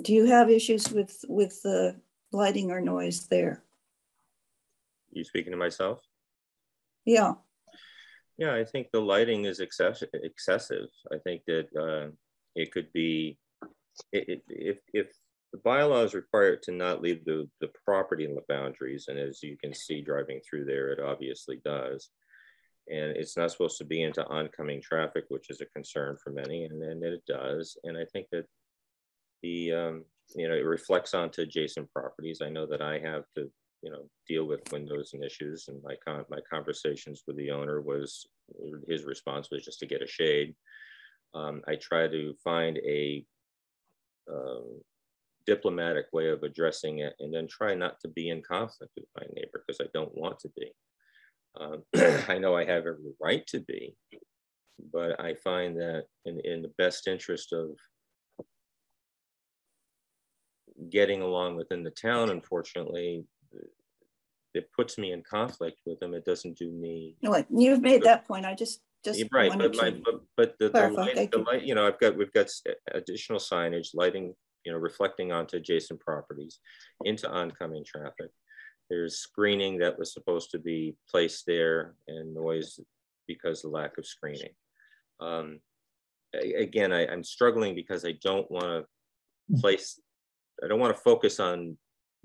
do you have issues with, with the lighting or noise there? You speaking to myself? Yeah. Yeah, I think the lighting is excess excessive. I think that uh, it could be, it, it, if, if the bylaws require it to not leave the, the property in the boundaries. And as you can see driving through there, it obviously does. And it's not supposed to be into oncoming traffic, which is a concern for many, and then it does. And I think that the, um, you know, it reflects onto adjacent properties. I know that I have to, you know, deal with windows and issues. And my, con my conversations with the owner was, his response was just to get a shade. Um, I try to find a um, diplomatic way of addressing it and then try not to be in conflict with my neighbor because I don't want to be. Um, I know I have every right to be, but I find that in, in the best interest of getting along within the town, unfortunately, it puts me in conflict with them. It doesn't do me. No, you've made that point. I just just right, but my but, but the, the, light, the light, you know, I've got we've got additional signage, lighting you know, reflecting onto adjacent properties, into oncoming traffic. There's screening that was supposed to be placed there and noise because of lack of screening. Um, again, I, am struggling because I don't want to place, I don't want to focus on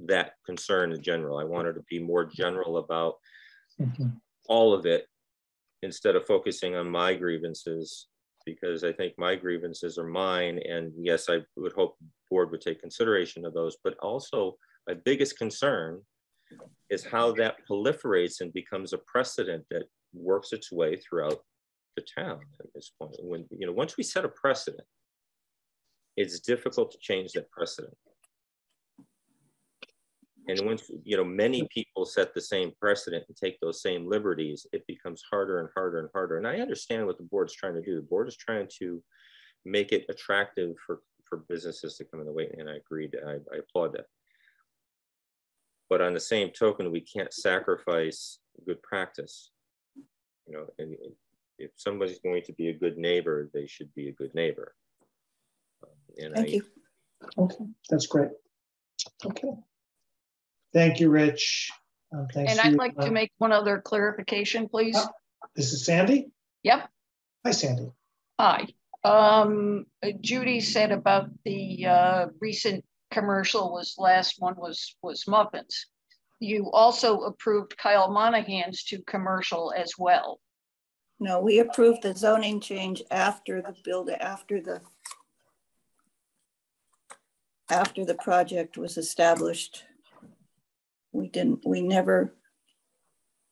that concern in general. I wanted to be more general about all of it instead of focusing on my grievances because I think my grievances are mine. And yes, I would hope the board would take consideration of those, but also my biggest concern is how that proliferates and becomes a precedent that works its way throughout the town at this point. When, you know, once we set a precedent, it's difficult to change that precedent. And once, you know, many people set the same precedent and take those same liberties, it becomes harder and harder and harder. And I understand what the board's trying to do. The board is trying to make it attractive for, for businesses to come in the way. And I agreed, I, I applaud that. But on the same token, we can't sacrifice good practice. You know, and if somebody's going to be a good neighbor, they should be a good neighbor. And Thank I, you. Okay, that's great. Okay. Thank you, Rich. Um, And I'd your like to make one other clarification, please. This is Sandy? Yep. Hi, Sandy. Hi. Um, Judy said about the uh, recent commercial was last one was was muffins. You also approved Kyle Monahan's to commercial as well. No, we approved the zoning change after the build, after the after the project was established. We didn't, we never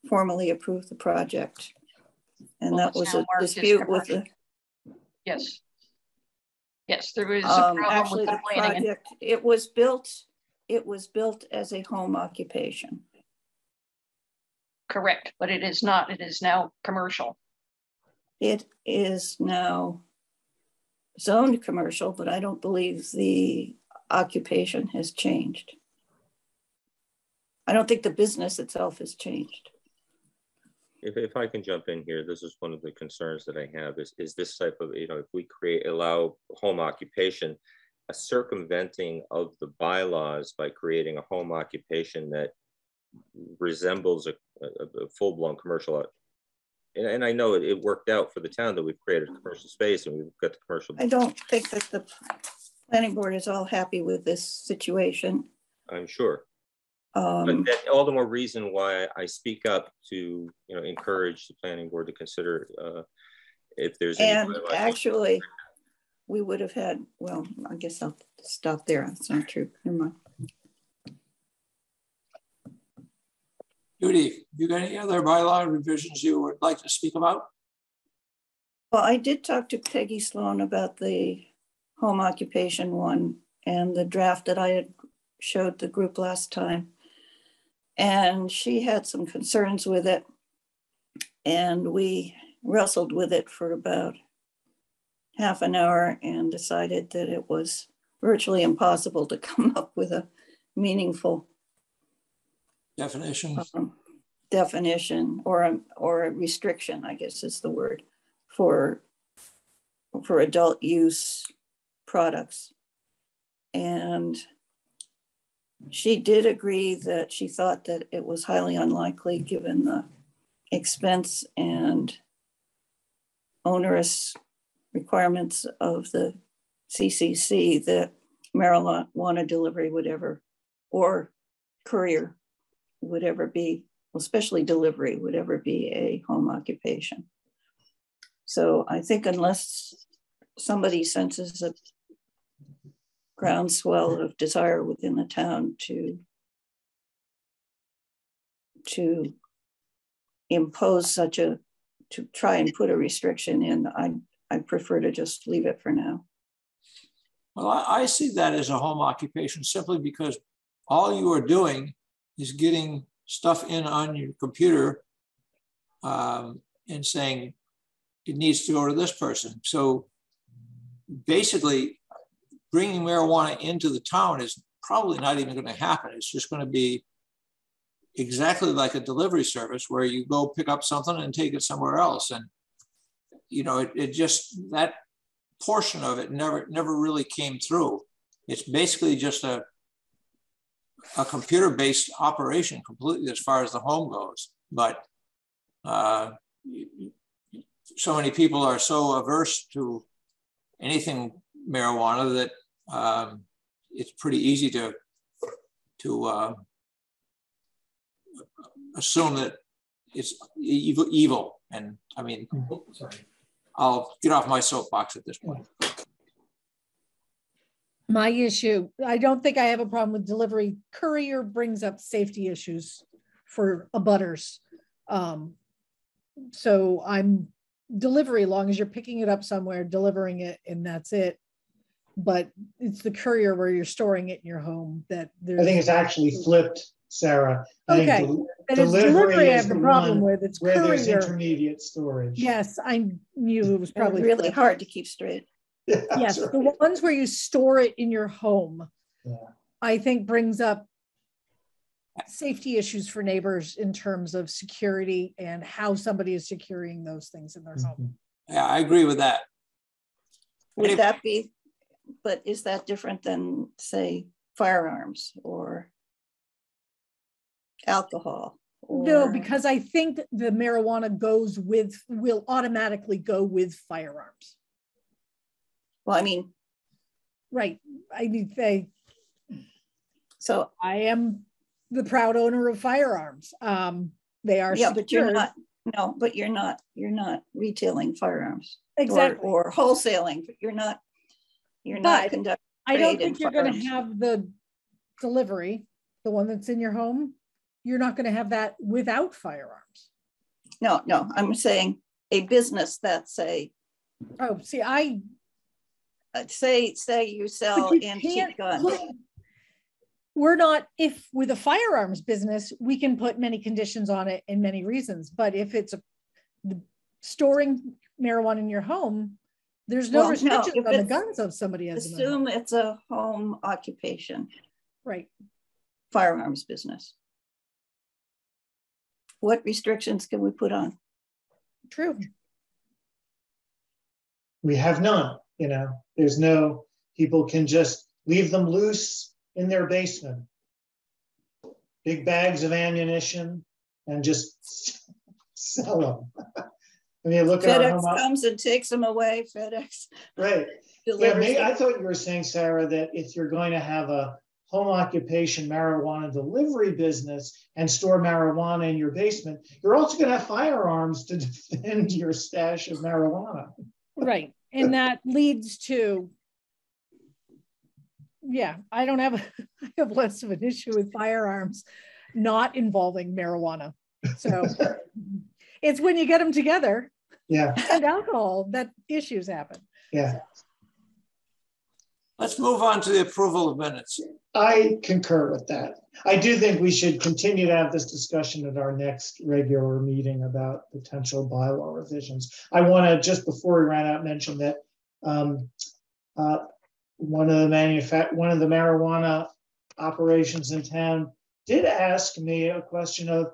formally approved the project. And Well, that was a dispute with the. Yes. Yes, there was a um, actually, with the the planning. and- project, it was built, it was built as a home occupation. Correct, but it is not. It is now commercial. It is now zoned commercial, but I don't believe the occupation has changed. I don't think the business itself has changed. If, if I can jump in here, this is one of the concerns that I have is, is this type of, you know, if we create, allow home occupation, a circumventing of the bylaws by creating a home occupation that resembles a, a, a full-blown commercial. And, and I know it, it worked out for the town that we've created a commercial space and we've got the commercial. I don't think that the planning board is all happy with this situation. I'm sure. But Um, that, all the more reason why I speak up to, you know, encourage the planning board to consider uh, if there's. and bylaws. actually, we would have had, well, I guess I'll stop there. That's not true. Never mind. Judy, you got any other bylaw revisions you would like to speak about? Well, I did talk to Peggy Sloan about the home occupation one and the draft that I had showed the group last time. And she had some concerns with it. And we wrestled with it for about half an hour and decided that it was virtually impossible to come up with a meaningful Definition? um, definition or a, or a restriction, I guess is the word, for, for adult use products. And she did agree that she thought that it was highly unlikely, given the expense and onerous requirements of the CCC, that marijuana delivery would ever, or courier would ever be, especially delivery, would ever be a home occupation. So I think unless somebody senses a groundswell of desire within the town to to impose such a, to try and put a restriction in, I, I prefer to just leave it for now. Well, I, I see that as a home occupation simply because all you are doing is getting stuff in on your computer um, and saying it needs to go to this person. So basically, bringing marijuana into the town is probably not even going to happen. It's just going to be exactly like a delivery service where you go pick up something and take it somewhere else. And you know, it, it just that portion of it never never really came through. It's basically just a a computer-based operation completely as far as the home goes. But uh, so many people are so averse to anything marijuana that um, it's pretty easy to to uh, assume that it's evil, evil. And I mean, sorry, I'll get off my soapbox at this point. My issue, I don't think I have a problem with delivery. Courier brings up safety issues for abutters. Um, so I'm delivery, long as you're picking it up somewhere, delivering it, and that's it. But it's the courier where you're storing it in your home that there's. I think it's actually flipped, Sarah. I think Okay. del- And it's delivery delivery I have the the problem with, it's Where there's courier. intermediate storage. Yes, I knew it was Probably probably. really flipped. hard to keep straight. Yeah, Yes, that's the ones where you store it in your home, Yeah. I think brings up safety issues for neighbors in terms of security and how somebody is securing those things in their home. Mm-hmm. Yeah, I agree with that. Any- Would that be, but is that different than, say, firearms or alcohol? No, because I think the marijuana goes with, will automatically go with firearms. Well, I mean, Right. I need say, so, I am the proud owner of firearms. Um, they are yeah, but you're not, no, but you're not, you're not retailing firearms. Exactly. Or wholesaling, but you're not, you're not But conducting. I don't think you're gonna have the delivery, the one that's in your home. You're not gonna have that without firearms. No, no, I'm saying a business that say, Oh, see, I, uh, say, say you sell you antique guns. We're not, if with a firearms business, we can put many conditions on it and many reasons, but if it's a the storing marijuana in your home, there's no Well, no, restrictions if on the guns of somebody has. them in. Assume it's a home occupation, Right, firearms business. What restrictions can we put on? true. We have none, you know, there's no, people can just leave them loose in their basement. Big bags of ammunition and just sell them. I mean, look at FedEx comes and takes them away, FedEx right, Yeah, maybe, I thought you were saying, Sarah, that if you're going to have a home occupation marijuana delivery business and store marijuana in your basement, you're also gonna have firearms to defend your stash of marijuana. Right, and that leads to. Yeah, I don't have, I have less of an issue with firearms not involving marijuana. So it's when you get them together Yeah, and alcohol that issues happen. yeah, Let's move on to the approval of minutes. I concur with that. I do think we should continue to have this discussion at our next regular meeting about potential bylaw revisions. I want to, just before we ran out, mention that um, uh, one of the manufact, one of the marijuana operations in town did ask me a question of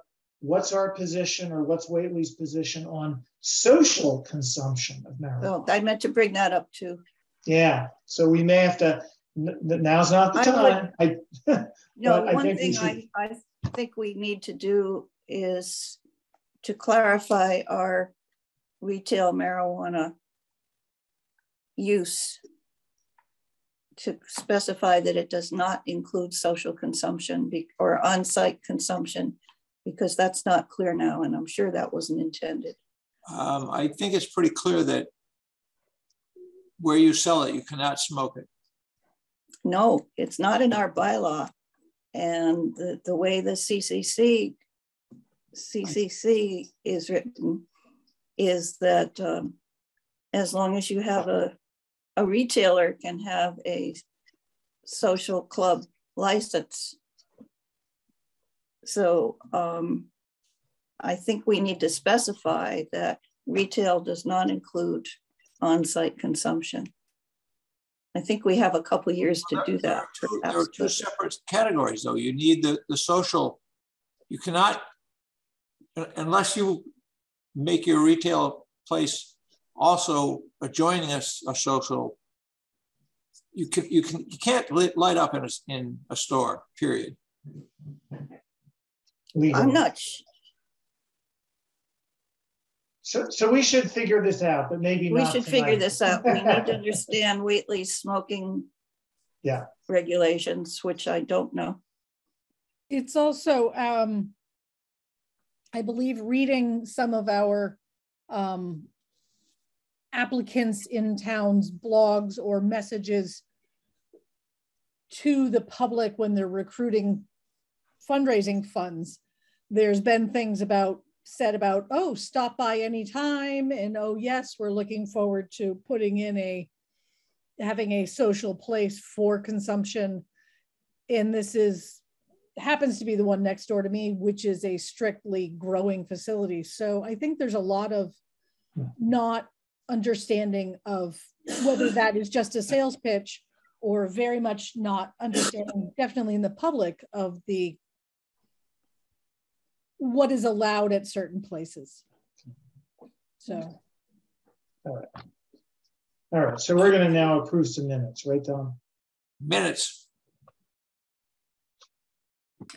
what's our position or what's Whately's position on social consumption of marijuana? Oh, I meant to bring that up too. Yeah, so we may have to, now's not the I time. I, No, I one think we thing I, I think we need to do is to clarify our retail marijuana use to specify that it does not include social consumption or on-site consumption, because that's not clear now, and I'm sure that wasn't intended. Um, I think it's pretty clear that where you sell it, you cannot smoke it. No, it's not in our bylaw. And the, the way the CCC, CCC is written is that um, as long as you have a, a retailer can have a social club license. So um, I think we need to specify that retail does not include on-site consumption. I think we have a couple years to do There that. are two- There are two separate categories, though. You need the, the social, you cannot, unless you make your retail place also adjoining a, a social, you can, you can, you can't light up in a, in a store, period. Legally. I'm not, sh- So, so we should figure this out, but maybe we not should figure this out. We need to understand Whately's smoking Yeah. regulations, which I don't know. It's also, um, I believe, reading some of our um, applicants in towns blogs or messages to the public when they're recruiting fundraising funds. There's been things about said about, oh, stop by anytime. And oh, yes, we're looking forward to putting in a having a social place for consumption. And this is happens to be the one next door to me, which is a strictly growing facility. So I think there's a lot of not understanding of whether that is just a sales pitch or very much not understanding, definitely in the public of the what is allowed at certain places. So, All right. All right. so we're gonna now approve some minutes, right, Don? Minutes,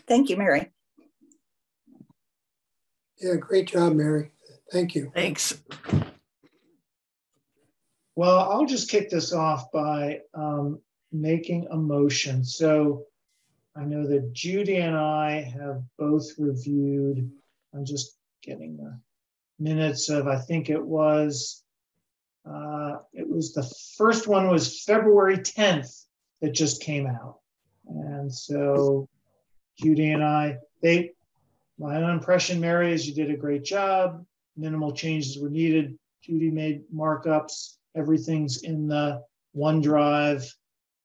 Thank you, Mary. Yeah, great job, Mary. Thank you. Thanks. Well, I'll just kick this off by um, making a motion. So I know that Judy and I have both reviewed, I'm just getting the minutes of, I think it was, uh, it was the first one was February 10th that just came out. And so Judy and I, they, my impression, Mary, is you did a great job. Minimal changes were needed. Judy made markups. Everything's in the OneDrive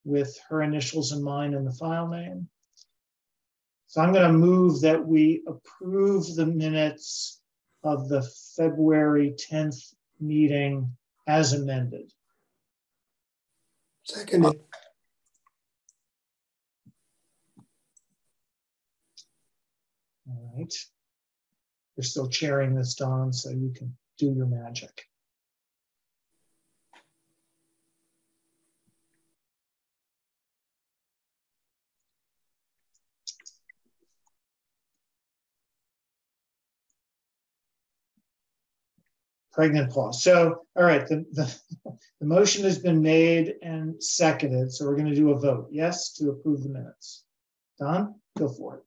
with her initials and mine in the file name. So I'm going to move that we approve the minutes of the February 10th meeting as amended. Second. All right. You're still chairing this, Don, so you can do your magic. Pregnant pause. So, all right, the, the, the motion has been made and seconded. So we're going to do a vote. Yes, to approve the minutes. Don, go for it.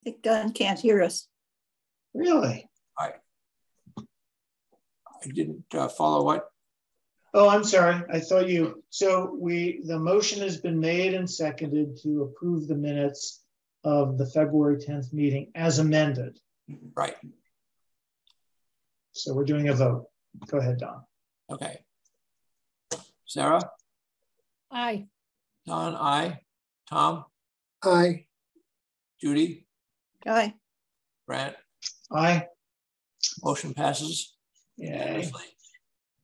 I think Don can't hear us. Really? I didn't uh, follow what, Oh, I'm sorry. I thought you, so we, the motion has been made and seconded to approve the minutes of the February 10th meeting as amended. right, So we're doing a vote. Go ahead, Don. okay. Sarah, aye. Don, aye. Tom, Aye. Judy, Aye. Brant, Aye. motion passes Yay.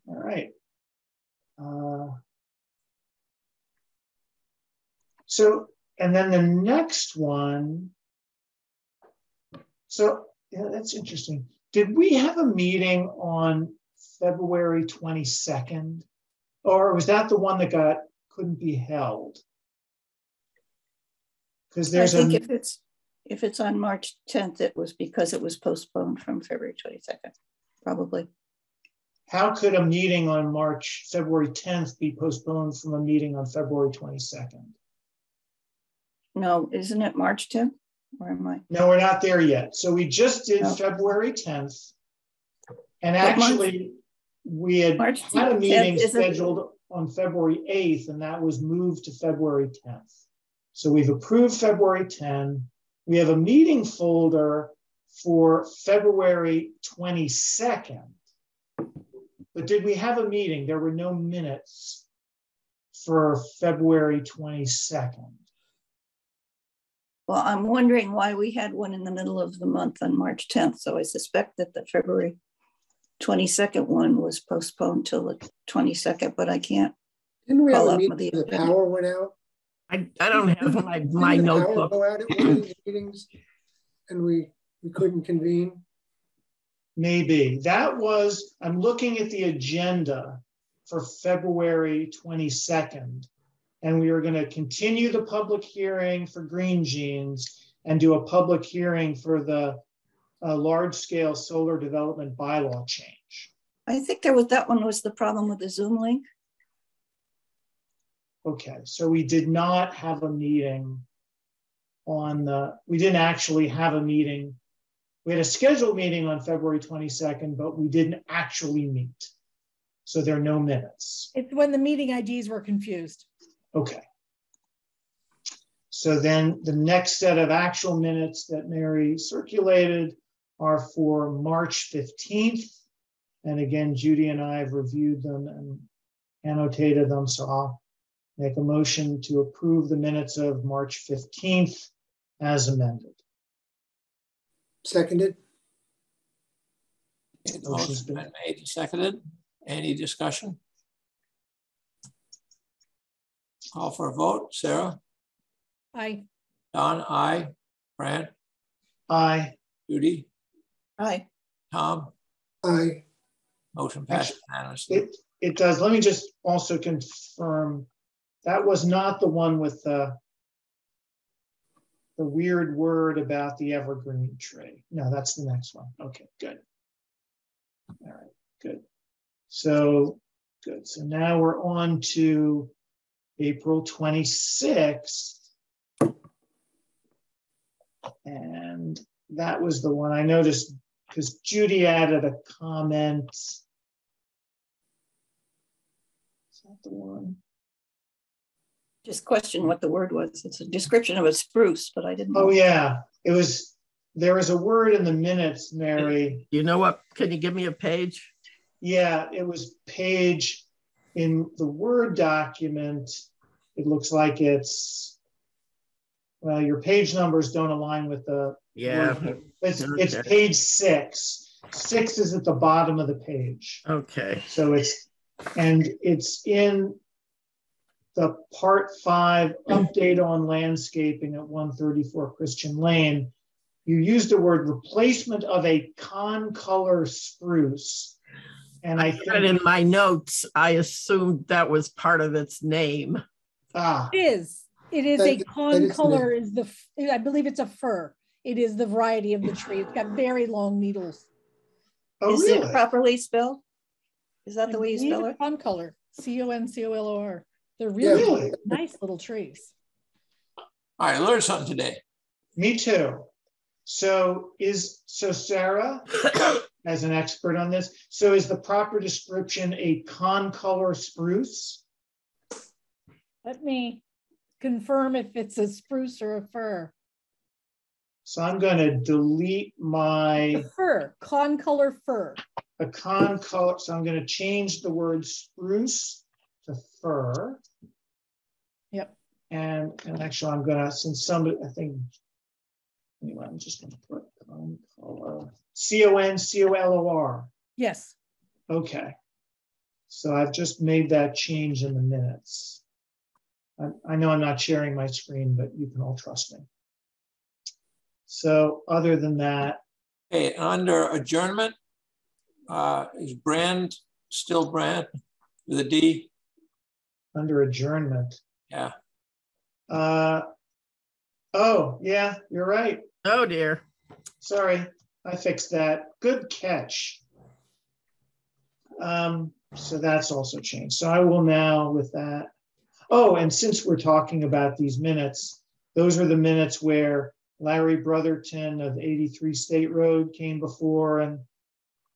All right. Uh, So, and then the next one. So, yeah, that's interesting. Did we have a meeting on February 22nd? Or was that the one that got, couldn't be held? Because I there's think a, if it's, if it's on March 10th, it was because it was postponed from February 22nd, probably. how could a meeting on March, February 10th be postponed from a meeting on February 22nd? No, isn't it March 10th? Or am I? No, we're not there yet. So we just did No. February 10th. And actually, we had March had a meeting scheduled on February 8th, and that was moved to February 10th. So we've approved February 10. We have a meeting folder for February 22nd. But did we have a meeting? There were no minutes for February 22nd. Well, I'm wondering why we had one in the middle of the month on March 10th. So I suspect that the February 22nd one was postponed till the 22nd, but I can't. Didn't we have Call a meeting the the power went out? I, I don't have my, Didn't my the power notebook. Go out at one of these meetings and we, we couldn't convene? Maybe. That was, I'm looking at the agenda for February 22nd. And we were going to continue the public hearing for Green genes and do a public hearing for the uh, large-scale solar development bylaw change. I think there was, that one was the problem with the Zoom link. Okay, so we did not have a meeting on the, we didn't actually have a meeting. We had a scheduled meeting on February 22nd, but we didn't actually meet. So there are no minutes. It's when the meeting IDs were confused. Okay. So then the next set of actual minutes that Mary circulated are for March 15th. And again, Judy and I have reviewed them and annotated them, so I'll make a motion to approve the minutes of March 15th as amended. Seconded? Okay, the Motion's been made and seconded. Any discussion? Call for a vote. Sarah, Aye. Don, I, Fran, Aye. Judy, Aye. Tom, Aye. motion passed unanimously. It, it does. Let me just also confirm, that was not the one with the the weird word about the evergreen tree. No, that's the next one. Okay, good. All right, good. So, good. So now we're on to April 26th. And that was the one I noticed because Judy added a comment. Is that the one? Just question what the word was. It's a description of a spruce, but I didn't. Oh, yeah, it was, there was a word in the minutes, Mary. You know what? Can you give me a page? Yeah, it was page in the Word document. It looks like it's, well, your page numbers don't align with the. Yeah. Word. It's, it's page six. Six is at the bottom of the page. Okay. So it's, and it's in the part five, update on landscaping at one thirty-four Christian Lane. You used the word replacement of a con color spruce. And I I think. in my notes, I assumed that was part of its name. Ah, It is. It is That- a that con is the- color is the, f- I believe it's a fir. It is the variety of the tree. It's got very long needles. oh, Is it really? properly spelled? Is that the way you spell it's it? Concolor, C O N C O L O R. They're Yeah. really Really? nice little trees. All right, learned something today. Me too. So is, so Sarah, as an expert on this, so is the proper description a concolor spruce? Let me confirm if it's a spruce or a fir. So I'm gonna delete A my, fir, concolor fir. a concolor, so I'm gonna change the word spruce to fir. Yep. And, and actually I'm gonna, since somebody, I think, anyway, I'm just gonna put con color, C O N C O L O R. Yes. Okay. So I've just made that change in the minutes. I, I know I'm not sharing my screen, but you can all trust me. So other than that, Okay, under adjournment, uh, is Brand still Brand with a D? under adjournment, Yeah, uh, oh, yeah, you're right. Oh dear. Sorry, I fixed that. Good catch. Um, so that's also changed. So I will now with that. Oh, and since we're talking about these minutes, those are the minutes where Larry Brotherton of 83 State Road came before and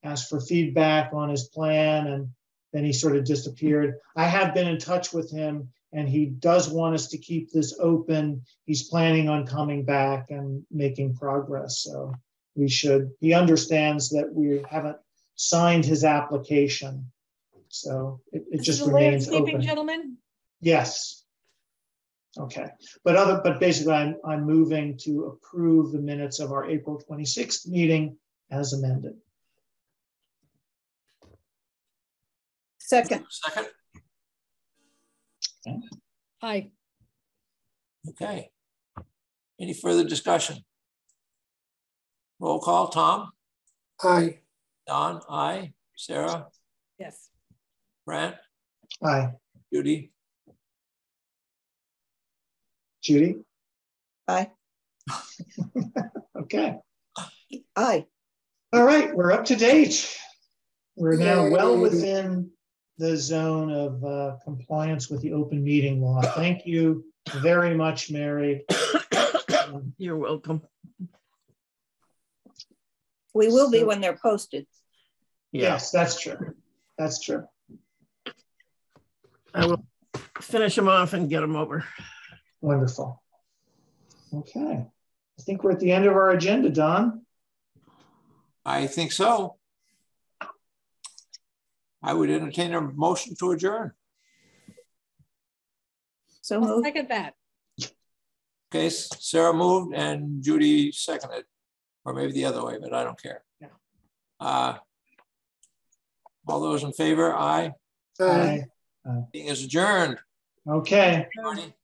asked for feedback on his plan and then he sort of disappeared. I have been in touch with him and he does want us to keep this open. He's planning on coming back and making progress. So we should, he understands that we haven't signed his application. So it, it just remains landscaping open. gentleman. Yes. Okay, but other, but basically I'm, I'm moving to approve the minutes of our April 26th meeting as amended. Second, second, Hi. okay. Any further discussion? Roll call, Tom, Aye. Don, aye. Sarah, Yes. Brant, Aye, Judy, Judy? aye, Okay, aye. all right, we're up to date. We're now well within the zone of uh, compliance with the open meeting law. Thank you very much, Mary. You're welcome. We will be when they're posted. Yeah, Yes, that's true. That's true. I will finish them off and get them over. Wonderful. Okay, I think we're at the end of our agenda, Don. I think so. I would entertain a motion to adjourn. So I'll moved. second that. Okay, Sarah moved and Judy seconded, or maybe the other way, but I don't care. Yeah. Uh, All those in favor, aye. Aye. Aye. Meeting is adjourned. Okay, Everybody.